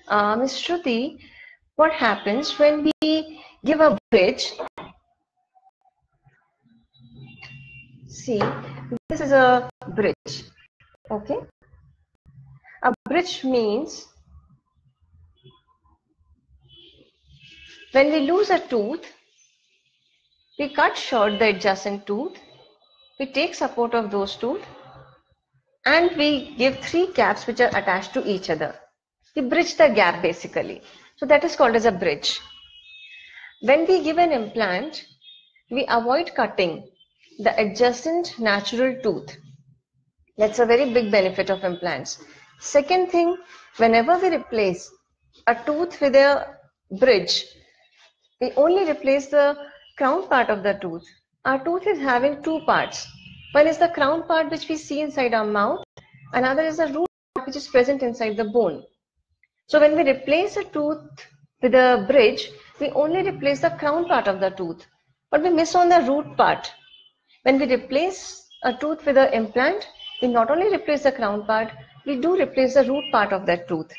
Uh, Ms. Shruti, what happens when we give a bridge see this is a bridge okay? A bridge means when we lose a tooth we cut short the adjacent tooth we take support of those tooth and we give three caps which are attached to each other. We bridge the gap basically. So that is called as a bridge. When we give an implant, we avoid cutting the adjacent natural tooth. That's a very big benefit of implants. Second thing, whenever we replace a tooth with a bridge, we only replace the crown part of the tooth. Our tooth is having two parts. One is the crown part which we see inside our mouth. Another is the root part which is present inside the bone. So when we replace a tooth with a bridge, we only replace the crown part of the tooth, but we miss on the root part. When we replace a tooth with an implant, we not only replace the crown part, we do replace the root part of that tooth.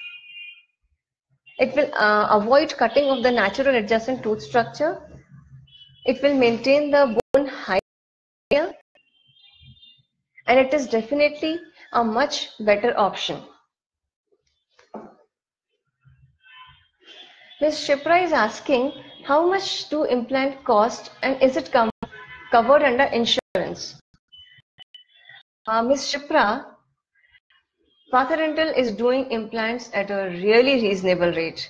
It will uh, avoid cutting of the natural adjacent tooth structure. It will maintain the bone height and it is definitely a much better option. Ms. Shipra is asking how much do implant cost and is it covered under insurance? Uh, Ms. Shipra, is doing implants at a really reasonable rate.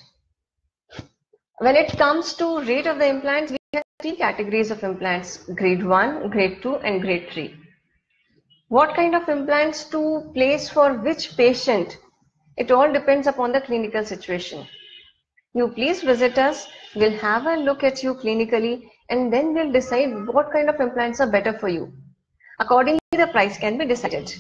When it comes to rate of the implants, we have three categories of implants, grade 1, grade 2 and grade 3. What kind of implants to place for which patient? It all depends upon the clinical situation. You please visit us, we'll have a look at you clinically and then we'll decide what kind of implants are better for you. Accordingly, the price can be decided.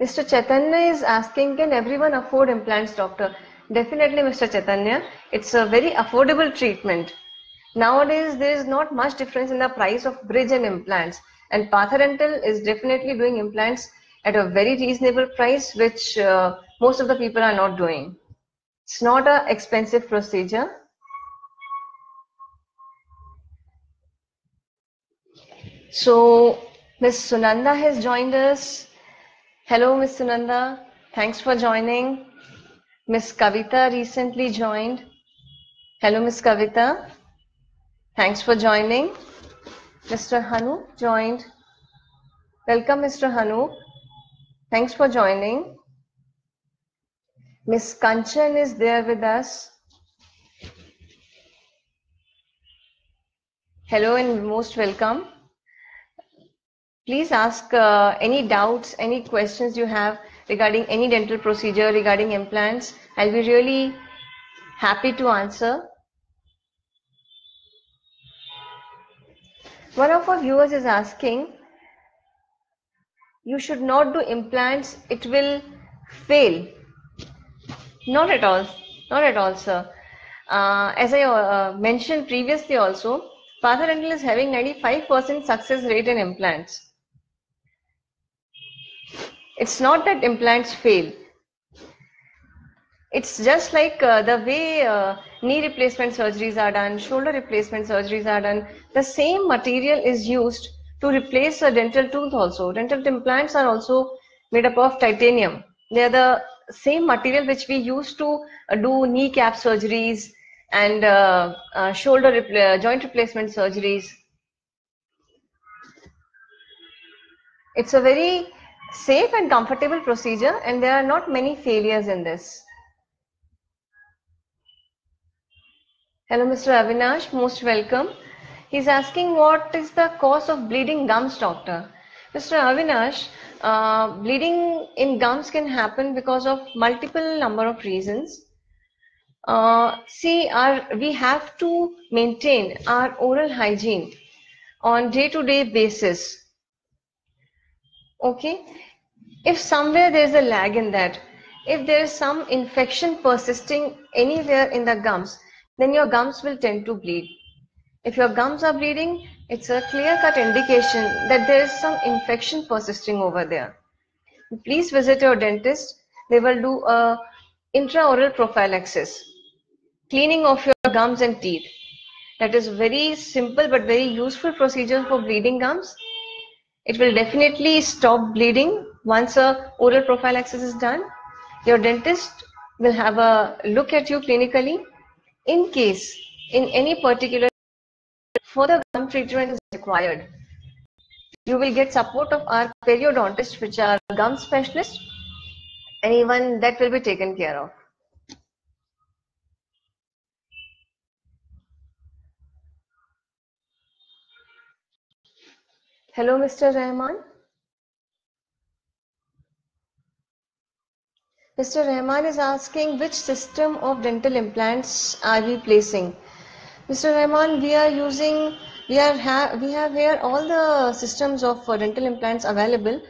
Mr. Chaitanya is asking, can everyone afford implants, doctor? Definitely, Mr. Chaitanya. It's a very affordable treatment. Nowadays, there is not much difference in the price of bridge and implants. And Partha Dental is definitely doing implants at a very reasonable price, which uh, most of the people are not doing. It's not an expensive procedure. So, Ms. Sunanda has joined us. Hello, Ms. Sunanda. Thanks for joining. Ms. Kavita recently joined. Hello, Ms. Kavita. Thanks for joining. Mr. Hanu joined. Welcome, Mr. Hanu. Thanks for joining. Miss Kanchan is there with us. Hello and most welcome. Please ask uh, any doubts, any questions you have regarding any dental procedure, regarding implants. I'll be really happy to answer. One of our viewers is asking, you should not do implants, it will fail. Not at all, not at all, sir. Uh, as I uh, mentioned previously also, Partha Dental is having 95% success rate in implants. It's not that implants fail. It's just like uh, the way uh, knee replacement surgeries are done, shoulder replacement surgeries are done. The same material is used to replace a dental tooth also. Dental implants are also made up of titanium. They are the same material which we use to uh, do kneecap surgeries and uh, uh, shoulder repl joint replacement surgeries. It's a very safe and comfortable procedure and there are not many failures in this. Hello, Mr. Avinash, most welcome. He's asking what is the cause of bleeding gums, doctor? Mr. Avinash, uh, bleeding in gums can happen because of multiple number of reasons. Uh, see, our, we have to maintain our oral hygiene on day-to-day -day basis. Okay, if somewhere there is a lag in that, if there is some infection persisting anywhere in the gums, then your gums will tend to bleed. If your gums are bleeding, it's a clear-cut indication that there is some infection persisting over there. Please visit your dentist. They will do a intraoral prophylaxis, cleaning of your gums and teeth. That is very simple but very useful procedure for bleeding gums. It will definitely stop bleeding once a oral prophylaxis is done. Your dentist will have a look at you clinically. In case in any particular further gum treatment is required, you will get support of our periodontists, which are gum specialists, and even that will be taken care of. Hello, Mr. Rahman. Mr. Rahman is asking which system of dental implants are we placing? Mr. Rahman, we are using, we are ha we have here all the systems of uh, dental implants available,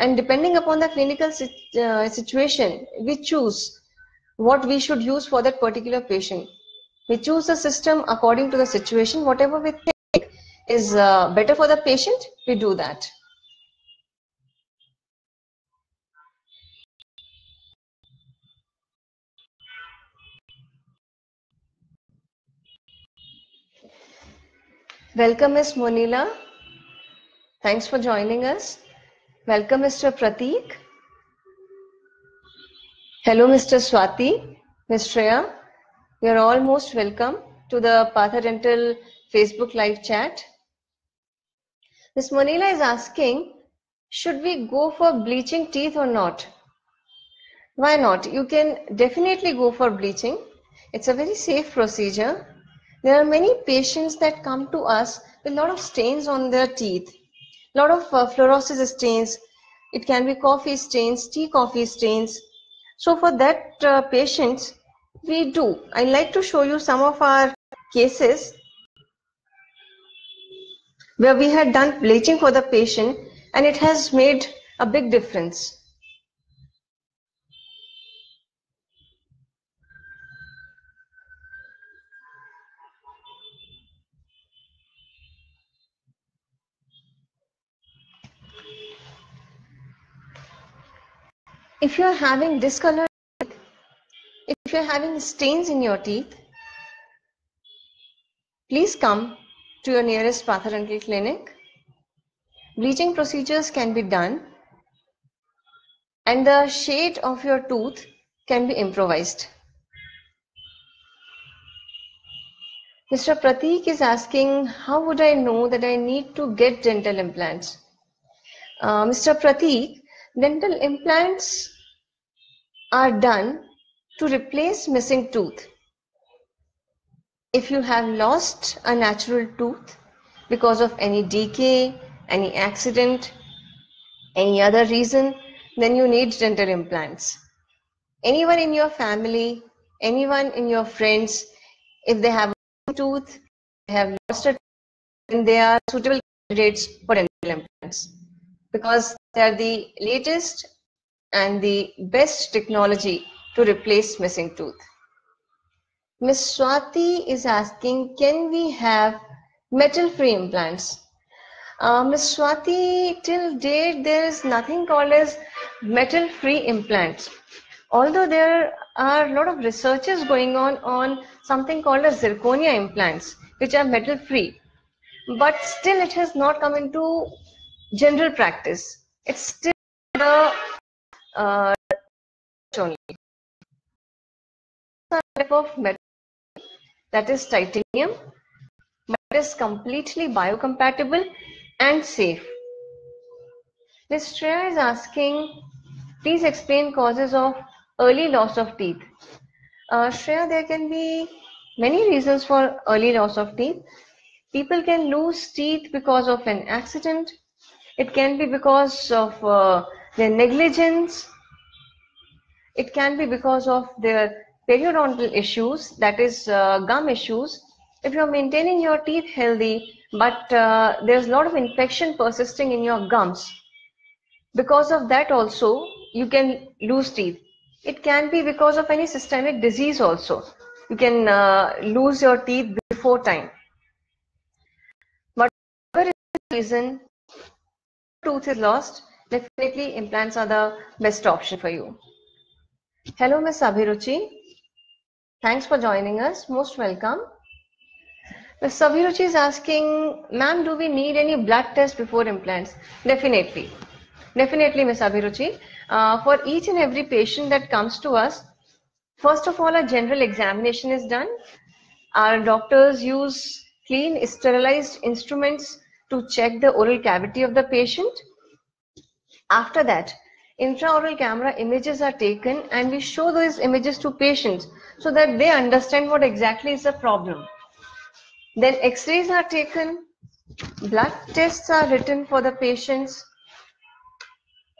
and depending upon the clinical sit uh, situation, we choose what we should use for that particular patient. We choose a system according to the situation, whatever we think is uh, better for the patient, we do that. Welcome, Ms. Monila. Thanks for joining us. Welcome, Mr. Pratik. Hello, Mr. Swati, Ms. Shreya. You're all most welcome to the Partha Dental Facebook live chat. Miss Monila is asking, should we go for bleaching teeth or not? Why not? You can definitely go for bleaching. It's a very safe procedure. There are many patients that come to us with a lot of stains on their teeth, a lot of uh, fluorosis stains. It can be coffee stains, tea coffee stains. So for that uh, patients, we do. I like to show you some of our cases where we had done bleaching for the patient and it has made a big difference. If you're having discolored if you're having stains in your teeth, please come to your nearest Partha Dental clinic. Bleaching procedures can be done and the shade of your tooth can be improvised. Mr. Pratik is asking, how would I know that I need to get dental implants? Uh, Mr. Pratik, dental implants are done to replace missing tooth. If you have lost a natural tooth because of any decay, any accident, any other reason, then you need dental implants. Anyone in your family, anyone in your friends, if they have a tooth, they have lost a tooth, then they are suitable candidates for dental implants because they are the latest and the best technology to replace missing tooth. Miss Swati is asking, can we have metal-free implants? Uh, Ms. Swati, till date, there is nothing called as metal-free implants. Although there are a lot of researches going on on something called as zirconia implants, which are metal-free. But still, it has not come into general practice. It's still the uh, only type of metal that is titanium but is completely biocompatible and safe. This Shreya is asking, please explain causes of early loss of teeth. Uh, Shreya, there can be many reasons for early loss of teeth. People can lose teeth because of an accident. It can be because of uh, their negligence. It can be because of their periodontal issues, that is uh, gum issues, if you're maintaining your teeth healthy, but uh, there's a lot of infection persisting in your gums, because of that also, you can lose teeth. It can be because of any systemic disease also. You can uh, lose your teeth before time. But whatever is the reason tooth is lost, definitely implants are the best option for you. Hello, Ms. Abhiruchi. Thanks for joining us. Most welcome. Ms. Abhiruchi is asking, ma'am, do we need any blood test before implants? Definitely. Definitely, Ms. Abhiruchi. Uh, for each and every patient that comes to us, first of all, a general examination is done. Our doctors use clean, sterilized instruments to check the oral cavity of the patient. After that, intraoral camera images are taken and we show those images to patients so that they understand what exactly is the problem. Then x-rays are taken, blood tests are written for the patients,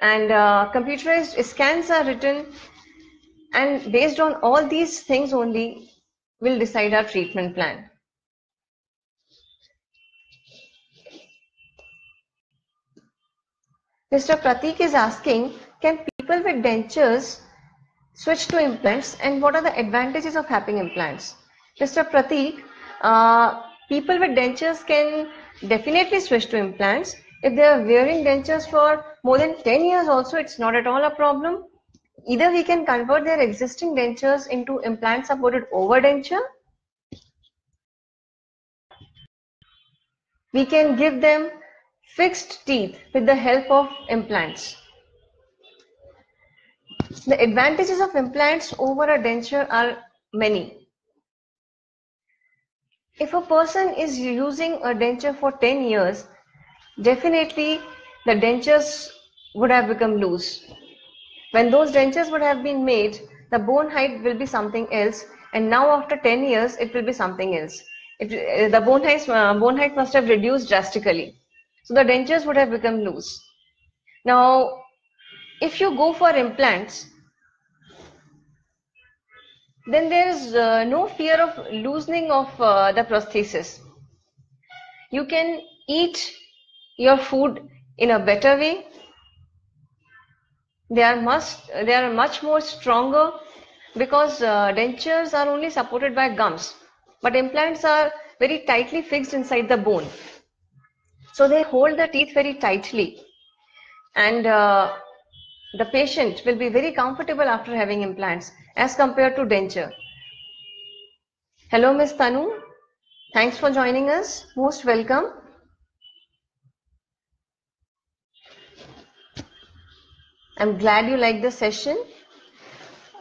and uh, computerized scans are written. And based on all these things only, we'll decide our treatment plan. Mr. Pratik is asking, can people with dentures switch to implants and what are the advantages of having implants? Mr. Pratik, uh, people with dentures can definitely switch to implants. If they are wearing dentures for more than 10 years also, it's not at all a problem. Either we can convert their existing dentures into implant supported overdenture. We can give them fixed teeth with the help of implants. The advantages of implants over a denture are many. if a person is using a denture for 10 years, definitely the dentures would have become loose. When those dentures would have been made, the bone height will be something else and now after 10 years it will be something else. It, uh, the bone height, uh, bone height must have reduced drastically. So the dentures would have become loose. Now, if you go for implants, then there is uh, no fear of loosening of uh, the prosthesis. You can eat your food in a better way. They are much, they are much more stronger because uh, dentures are only supported by gums, but implants are very tightly fixed inside the bone. So they hold the teeth very tightly and uh, the patient will be very comfortable after having implants as compared to denture. Hello, Ms. Tanu. Thanks for joining us. Most welcome. I'm glad you like the session.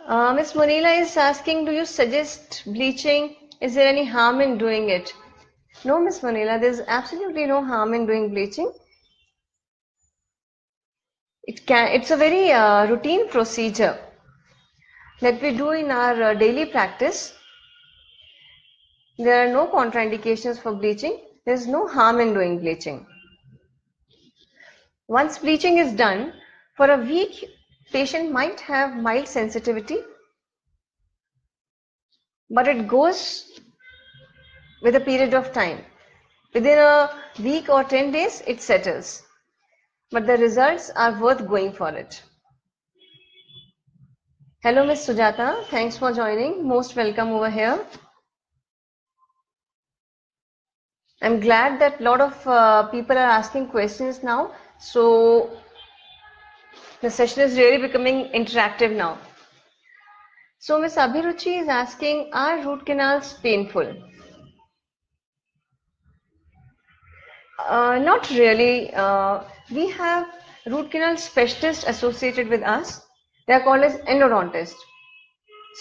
Uh, Ms. Monila is asking, do you suggest bleaching? Is there any harm in doing it? No, Miss Monila, there's absolutely no harm in doing bleaching. It can, it's a very uh, routine procedure that we do in our uh, daily practice. There are no contraindications for bleaching. There is no harm in doing bleaching. Once bleaching is done, for a week, patient might have mild sensitivity, but it goes with a period of time. Within a week or 10 days, it settles. But the results are worth going for it. Hello, Ms. Sujata. Thanks for joining. Most welcome over here. I'm glad that a lot of uh, people are asking questions now. So the session is really becoming interactive now. So Ms. Abhiruchi is asking, are root canals painful? Uh, not really. Uh, we have root canal specialists associated with us. They are called as endodontists.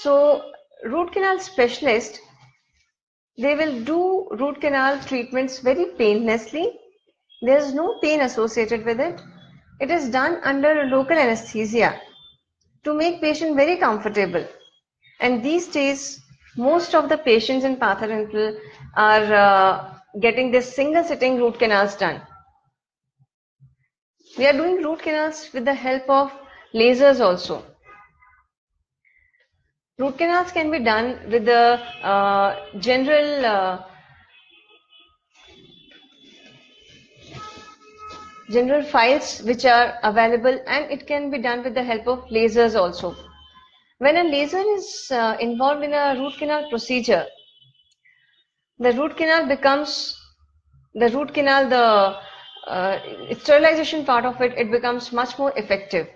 So root canal specialist, they will do root canal treatments very painlessly. There is no pain associated with it. It is done under local anesthesia to make patient very comfortable. And these days, most of the patients in Partha Dental are uh, getting this single sitting root canals done. We are doing root canals with the help of lasers also. Root canals can be done with the uh, general uh, general files which are available and it can be done with the help of lasers also. When a laser is uh, involved in a root canal procedure, the root canal becomes the root canal the uh, sterilization part of it it becomes much more effective.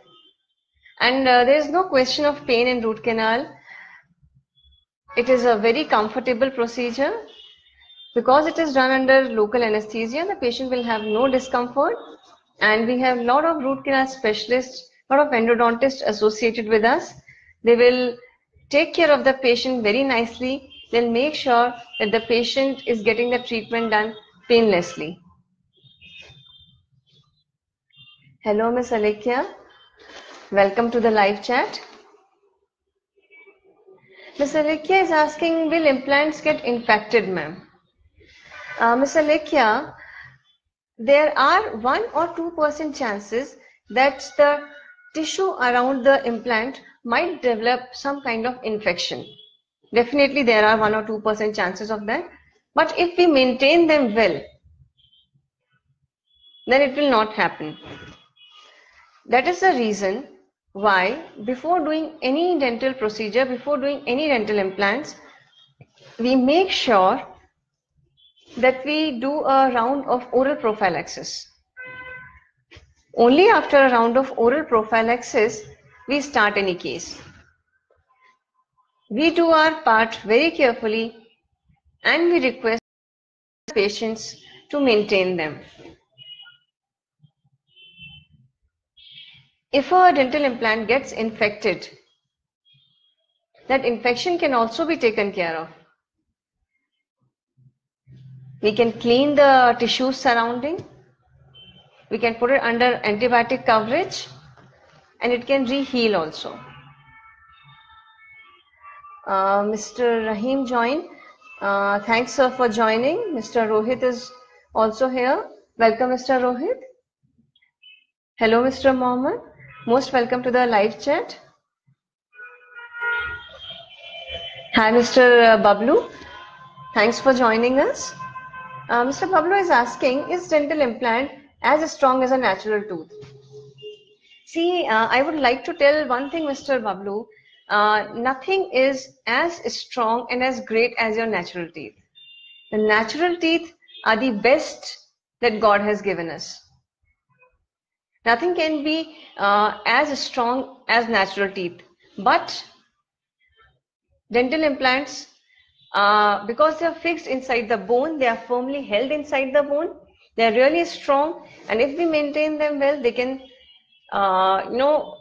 And uh, there is no question of pain in root canal. It is a very comfortable procedure. Because it is done under local anesthesia the patient will have no discomfort. And we have a lot of root canal specialists a lot of endodontists associated with us. They will take care of the patient very nicely then make sure that the patient is getting the treatment done painlessly. Hello, Miss Alekia. Welcome to the live chat. Miss Alekia is asking, will implants get infected, ma'am? Uh, Miss Alekia, there are 1 or 2% chances that the tissue around the implant might develop some kind of infection. Definitely there are 1 or 2% chances of that. But if we maintain them well, then it will not happen. That is the reason why before doing any dental procedure, before doing any dental implants, we make sure that we do a round of oral prophylaxis. Only after a round of oral prophylaxis, we start any case. We do our part very carefully and we request patients to maintain them. If a dental implant gets infected, that infection can also be taken care of. We can clean the tissues surrounding. We can put it under antibiotic coverage and it can re-heal also. Uh, Mr. Rahim joined. Uh, thanks sir for joining. Mr. Rohit is also here. Welcome Mr. Rohit. Hello Mr. Mohammed. Most welcome to the live chat. Hi Mr. Bablu. Thanks for joining us. Uh, Mr. Bablu is asking, is dental implant as strong as a natural tooth? See, uh, I would like to tell one thing, Mr. Bablu. Uh, nothing is as strong and as great as your natural teeth. The natural teeth are the best that God has given us. Nothing can be uh, as strong as natural teeth. But dental implants, uh, because they are fixed inside the bone, they are firmly held inside the bone. They are really strong, and if we maintain them well, they can, uh, you know,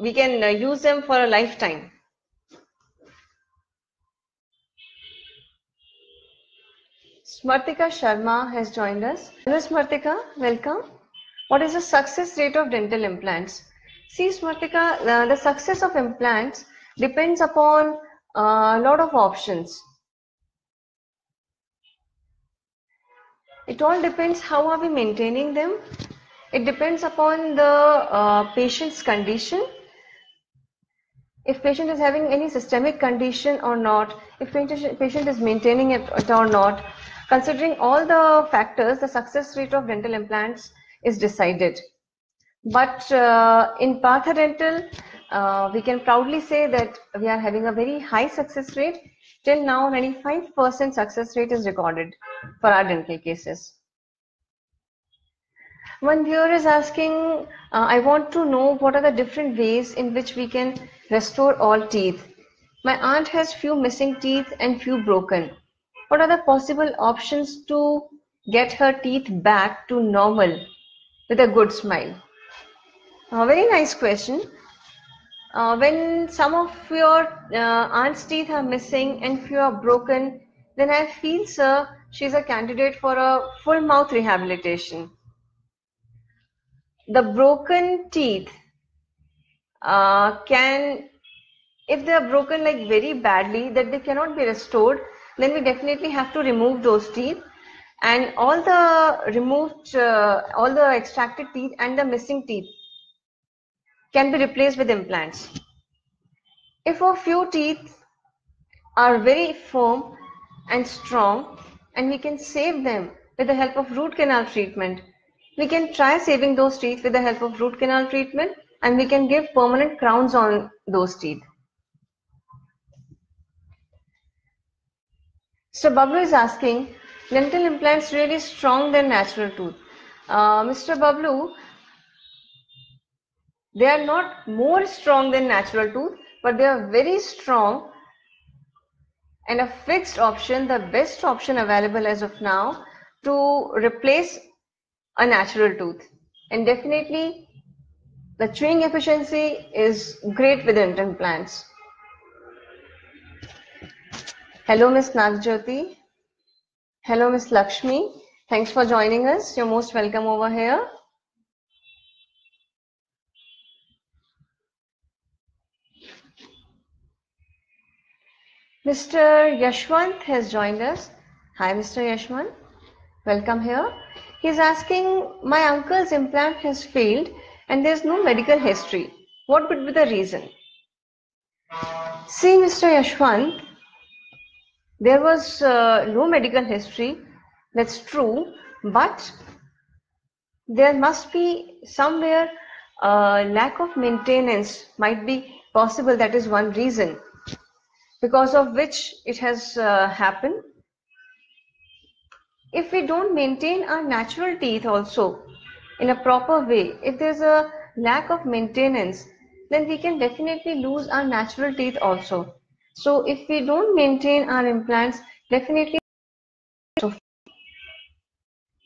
we can uh, use them for a lifetime. Smartika Sharma has joined us. Hello Smartika, welcome. What is the success rate of dental implants? See Smartika, uh, the success of implants depends upon a uh, lot of options. It all depends how are we maintaining them. It depends upon the uh, patient's condition if patient is having any systemic condition or not, if patient is maintaining it or not, considering all the factors, the success rate of dental implants is decided. But uh, in Partha Dental, uh, we can proudly say that we are having a very high success rate. Till now, 95% success rate is recorded for our dental cases. One viewer is asking, uh, I want to know what are the different ways in which we can Restore all teeth. My aunt has few missing teeth and few broken. What are the possible options to get her teeth back to normal with a good smile? A very nice question. Uh, when some of your uh, aunt's teeth are missing and few are broken, then I feel, sir, she's a candidate for a full mouth rehabilitation. The broken teeth uh, can if they are broken like very badly that they cannot be restored then we definitely have to remove those teeth. And all the removed uh, all the extracted teeth and the missing teeth can be replaced with implants. If a few teeth are very firm and strong and we can save them with the help of root canal treatment we can try saving those teeth with the help of root canal treatment and we can give permanent crowns on those teeth. Mr. Bablu is asking, dental implants really strong than natural tooth? Uh, Mr. Bablu, they are not more strong than natural tooth, but they are very strong and a fixed option, the best option available as of now to replace a natural tooth. And definitely the chewing efficiency is great with dental implants. Hello, Miss Nagjyoti. Hello, Miss Lakshmi. Thanks for joining us. You're most welcome over here. Mr. Yashwant has joined us. Hi, Mr. Yashwant. Welcome here. He's asking, my uncle's implant has failed and there's no medical history. What would be the reason? See, Mr. Yashwant, there was uh, no medical history, that's true, but there must be somewhere uh, lack of maintenance might be possible. That is one reason because of which it has uh, happened. If we don't maintain our natural teeth also, in a proper way, if there's a lack of maintenance, then we can definitely lose our natural teeth also. So if we don't maintain our implants, definitely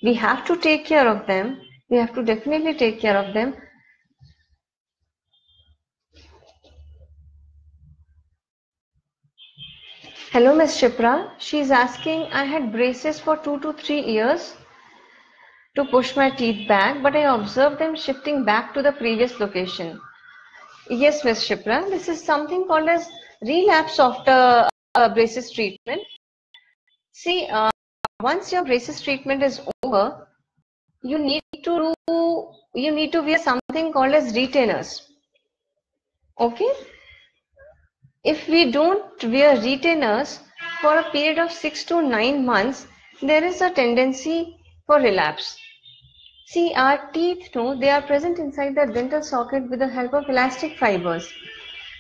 we have to take care of them. We have to definitely take care of them. Hello, Ms. Shipra. She's asking, I had braces for two to three years to push my teeth back, but I observed them shifting back to the previous location. Yes, Ms. Shipra, this is something called as relapse after uh, braces treatment. See, uh, once your braces treatment is over, you need to you need to wear something called as retainers. Okay, if we don't wear retainers for a period of six to nine months, there is a tendency for relapse. See, our teeth, no, they are present inside the dental socket with the help of elastic fibers.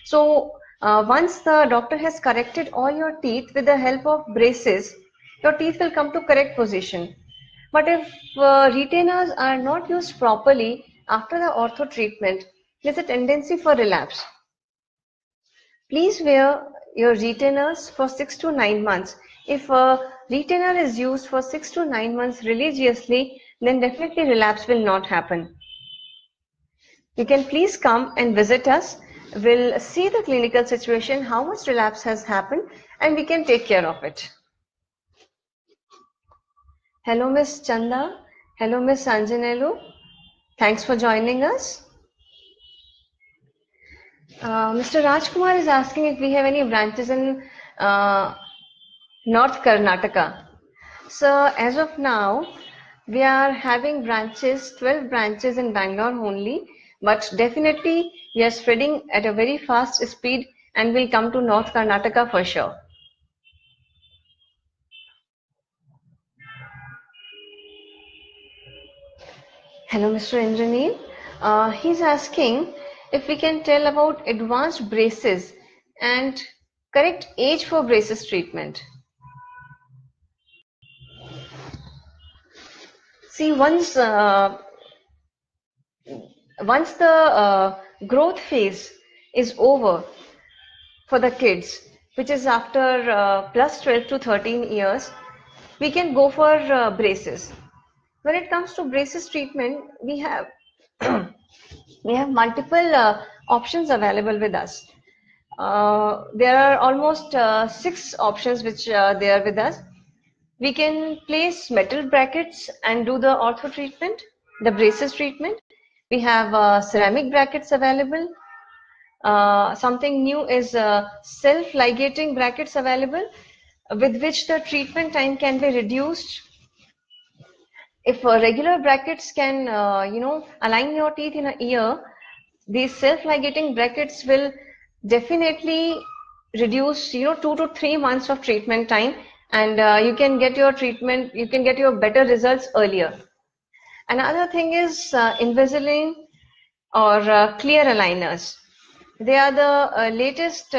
So, uh, once the doctor has corrected all your teeth with the help of braces, your teeth will come to correct position. But if uh, retainers are not used properly after the ortho treatment, there's a tendency for relapse. Please wear your retainers for six to nine months. If a retainer is used for six to nine months religiously, then definitely relapse will not happen. You can please come and visit us. We'll see the clinical situation, how much relapse has happened, and we can take care of it. Hello, Miss Chanda. Hello, Miss Anjanelu. Thanks for joining us. Uh, Mr. Rajkumar is asking if we have any branches in uh, North Karnataka. So as of now, we are having branches, 12 branches in Bangalore only, but definitely we are spreading at a very fast speed and we'll come to North Karnataka for sure. Hello, Mr. Indraneel. Uh, he's asking if we can tell about advanced braces and correct age for braces treatment. See, once uh, once the uh, growth phase is over for the kids, which is after uh, plus 12 to 13 years, we can go for uh, braces. When it comes to braces treatment, we have we have multiple uh, options available with us. Uh, there are almost uh, six options which uh, are with us. We can place metal brackets and do the ortho treatment, the braces treatment. We have uh, ceramic brackets available. Uh, something new is self-ligating brackets available with which the treatment time can be reduced if uh, regular brackets can, uh, you know, align your teeth in a year, these self-ligating brackets will definitely reduce, you know, two to three months of treatment time and uh, you can get your treatment, you can get your better results earlier. Another thing is uh, Invisalign or uh, clear aligners. They are the uh, latest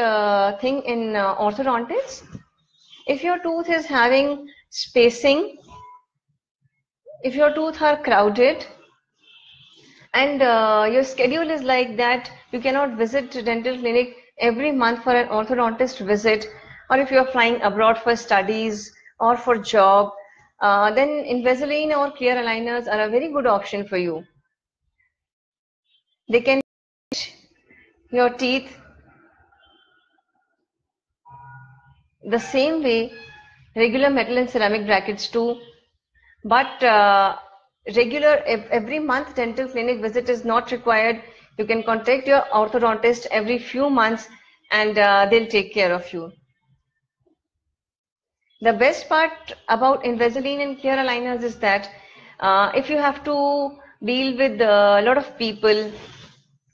thing in orthodontics. If your tooth is having spacing if your tooth are crowded and uh, your schedule is like that you cannot visit dental clinic every month for an orthodontist visit. Or if you're flying abroad for studies or for job uh, then Invisalign or clear aligners are a very good option for you. They can your teeth the same way regular metal and ceramic brackets do but uh, regular every month dental clinic visit is not required. You can contact your orthodontist every few months and uh, they'll take care of you. The best part about Invisalign and clear aligners is that uh, if you have to deal with a lot of people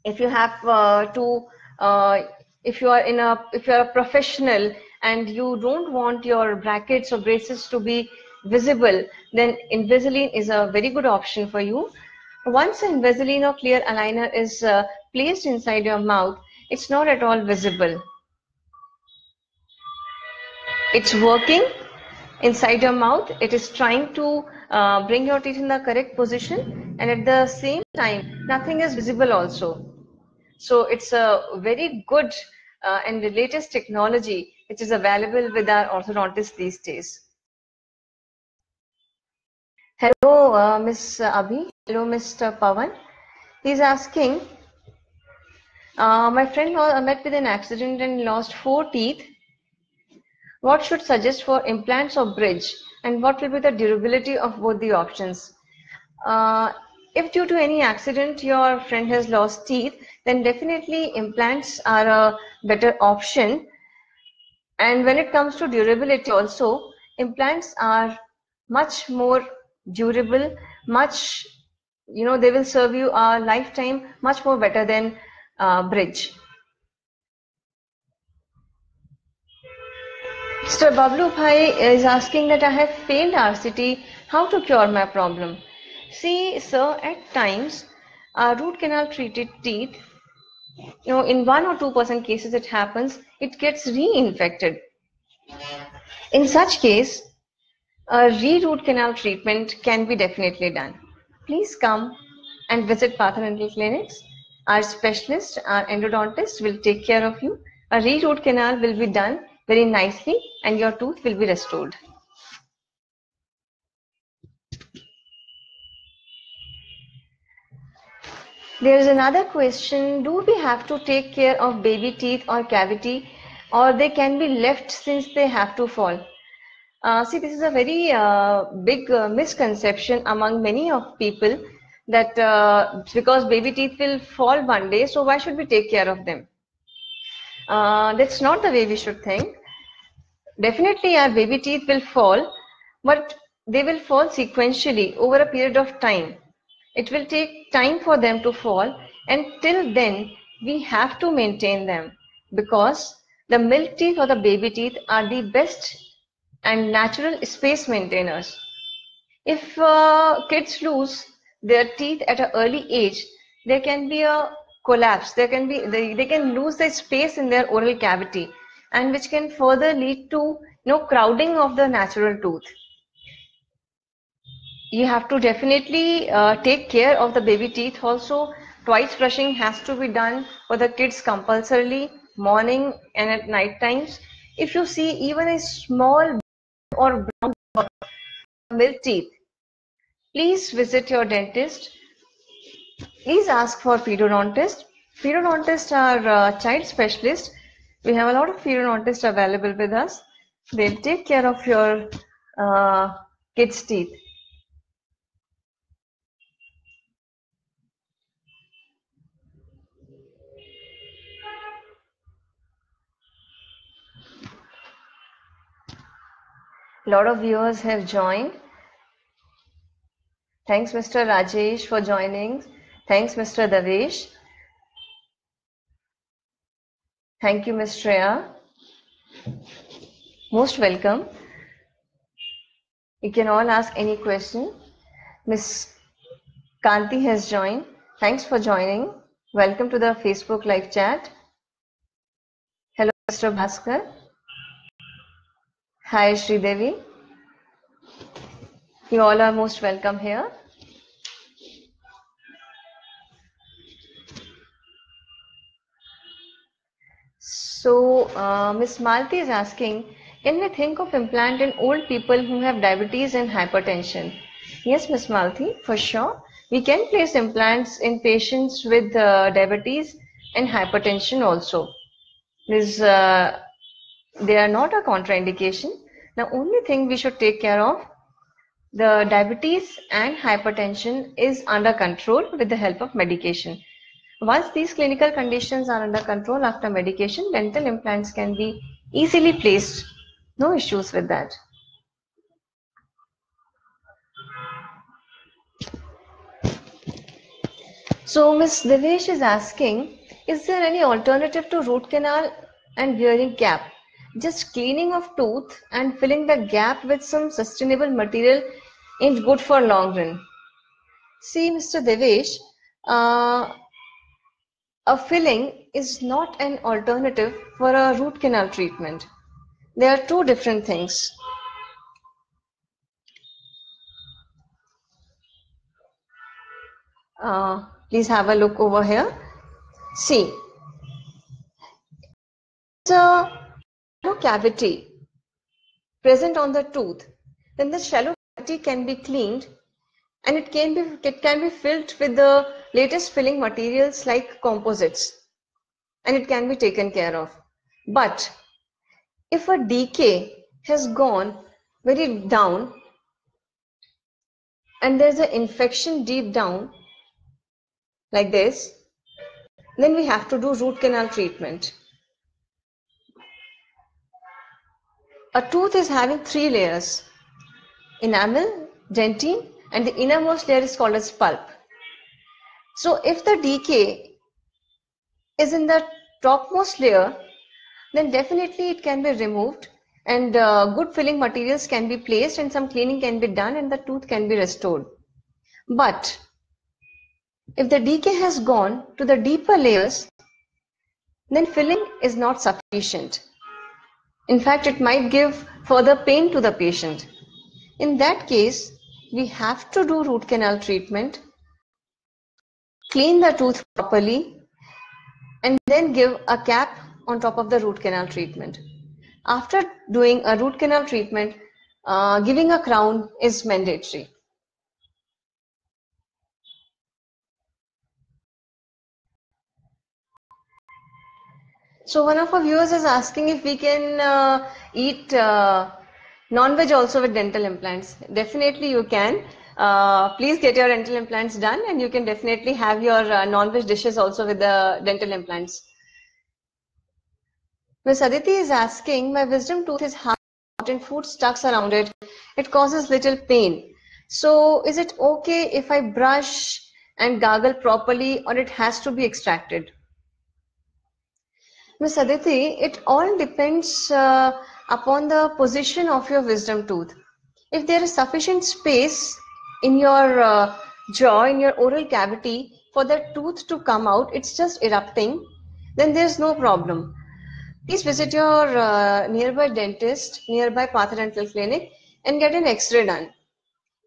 if you have uh, to uh, if you are in a if you are a professional and you don't want your brackets or braces to be visible, then Invisalign is a very good option for you. Once Invisalign or clear aligner is uh, placed inside your mouth, it's not at all visible. It's working inside your mouth. It is trying to uh, bring your teeth in the correct position and at the same time, nothing is visible also. So it's a very good uh, and the latest technology which is available with our orthodontists these days. Hello, uh, Miss Abhi. Hello, Mr. Pawan. He's asking, uh, my friend met with an accident and lost four teeth. What should suggest for implants or bridge? And what will be the durability of both the options? Uh, if due to any accident your friend has lost teeth, then definitely implants are a better option. And when it comes to durability also, implants are much more durable, much, you know, they will serve you a lifetime much more better than uh, bridge. Mr. Bablu Bhai is asking that I have failed RCT, how to cure my problem? See, sir, at times, uh, root canal treated teeth, you know, in one or two percent cases it happens, it gets reinfected. In such case, a re-root canal treatment can be definitely done. Please come and visit Partha Dental Clinics. Our specialist, our endodontist will take care of you. A re-root canal will be done very nicely and your tooth will be restored. There is another question. Do we have to take care of baby teeth or cavity or they can be left since they have to fall? Uh, see, this is a very uh, big uh, misconception among many of people that uh, because baby teeth will fall one day, so why should we take care of them? Uh, that's not the way we should think. Definitely our baby teeth will fall, but they will fall sequentially over a period of time. It will take time for them to fall and till then we have to maintain them because the milk teeth or the baby teeth are the best and natural space maintainers. If uh, kids lose their teeth at an early age, there can be a collapse. There can be they, they can lose the space in their oral cavity, and which can further lead to you know crowding of the natural tooth you have to definitely uh, take care of the baby teeth also twice brushing has to be done for the kids compulsorily morning and at night times if you see even a small or brown milk teeth. Please visit your dentist. Please ask for pedodontist. Pedodontists are uh, child specialists we have a lot of pedodontists available with us. They'll take care of your uh, kids teeth A lot of viewers have joined. Thanks, Mr. Rajesh, for joining. Thanks, Mr. Davesh. Thank you, Ms. Shreya. Most welcome. You can all ask any question. Ms. Kanti has joined. Thanks for joining. Welcome to the Facebook live chat. Hello, Mr. Bhaskar. Hi, Devi. You all are most welcome here. So, uh, Miss Malti is asking, can we think of implant in old people who have diabetes and hypertension? Yes, Miss Malti, for sure. We can place implants in patients with uh, diabetes and hypertension also. This, uh, they are not a contraindication. The only thing we should take care of, the diabetes and hypertension is under control with the help of medication. Once these clinical conditions are under control after medication, dental implants can be easily placed. No issues with that. So Ms. Devesh is asking, is there any alternative to root canal and wearing cap? Just cleaning of tooth and filling the gap with some sustainable material is good for long run. See, Mr. Devesh, uh, a filling is not an alternative for a root canal treatment. They are two different things. Uh, please have a look over here. See, so shallow cavity present on the tooth, then the shallow cavity can be cleaned and it can be it can be filled with the latest filling materials like composites and it can be taken care of. But if a decay has gone very down and there's an infection deep down like this, then we have to do root canal treatment. A tooth is having three layers, enamel, dentine, and the innermost layer is called as pulp. So if the decay is in the topmost layer, then definitely it can be removed and uh, good filling materials can be placed and some cleaning can be done and the tooth can be restored. But if the decay has gone to the deeper layers, then filling is not sufficient. In fact, it might give further pain to the patient. In that case, we have to do root canal treatment, clean the tooth properly, and then give a cap on top of the root canal treatment. After doing a root canal treatment, uh, giving a crown is mandatory. So one of our viewers is asking if we can uh, eat uh, non-veg also with dental implants. Definitely you can. Uh, please get your dental implants done and you can definitely have your uh, non-veg dishes also with the dental implants. Miss Aditi is asking, my wisdom tooth is hard and food stuck around it. It causes little pain. So is it okay if I brush and gargle properly or it has to be extracted? Miss Aditi, it all depends uh, upon the position of your wisdom tooth. If there is sufficient space in your uh, jaw, in your oral cavity for the tooth to come out, it's just erupting, then there's no problem. Please visit your uh, nearby dentist, nearby Partha clinic and get an x-ray done.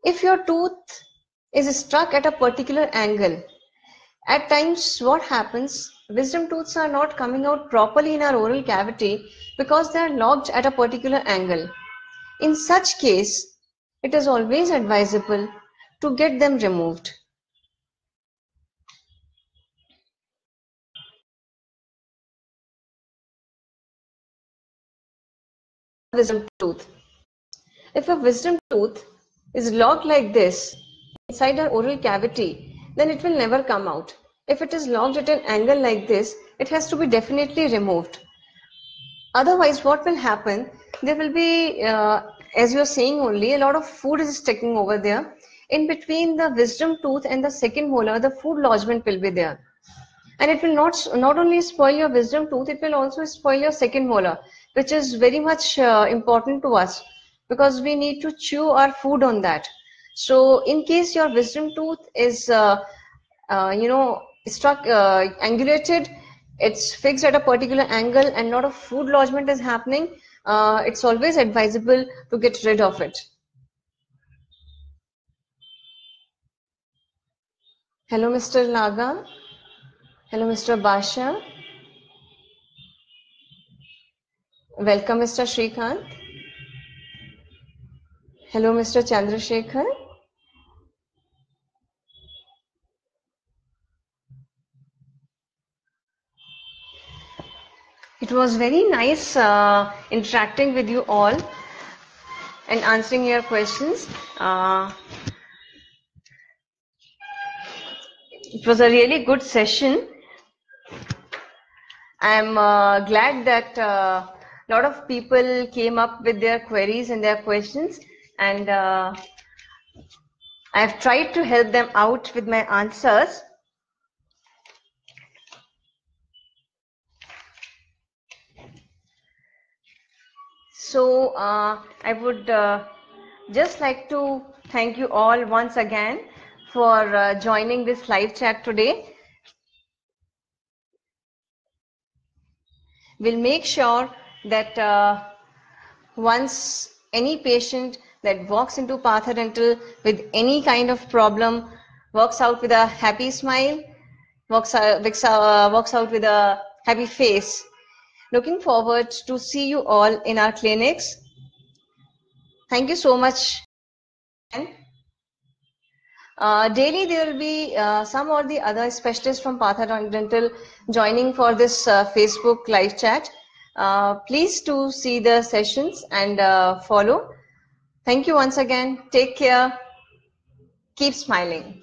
If your tooth is struck at a particular angle, at times what happens wisdom tooths are not coming out properly in our oral cavity because they are locked at a particular angle. In such case, it is always advisable to get them removed. Wisdom tooth. If a wisdom tooth is locked like this inside our oral cavity, then it will never come out. If it is locked at an angle like this, it has to be definitely removed. Otherwise, what will happen? There will be, uh, as you're saying only, a lot of food is sticking over there. In between the wisdom tooth and the second molar, the food lodgement will be there. And it will not, not only spoil your wisdom tooth, it will also spoil your second molar, which is very much uh, important to us because we need to chew our food on that. So in case your wisdom tooth is, uh, uh you know, struck uh, angulated. It's fixed at a particular angle and not a food lodgement is happening. Uh, it's always advisable to get rid of it. Hello mr naga. Hello mr basha. Welcome mr shrikant hello mr chandrasekhar It was very nice uh, interacting with you all and answering your questions. Uh, it was a really good session. I'm uh, glad that a uh, lot of people came up with their queries and their questions and uh, I've tried to help them out with my answers. So uh, I would uh, just like to thank you all once again for uh, joining this live chat today. We'll make sure that uh, once any patient that walks into Partha Dental with any kind of problem walks out with a happy smile, walks out, uh, walks out with a happy face, Looking forward to see you all in our clinics. Thank you so much. Uh, daily there will be uh, some or the other specialists from Partha Dental joining for this uh, Facebook live chat. Uh, please to see the sessions and uh, follow. Thank you once again. Take care. Keep smiling.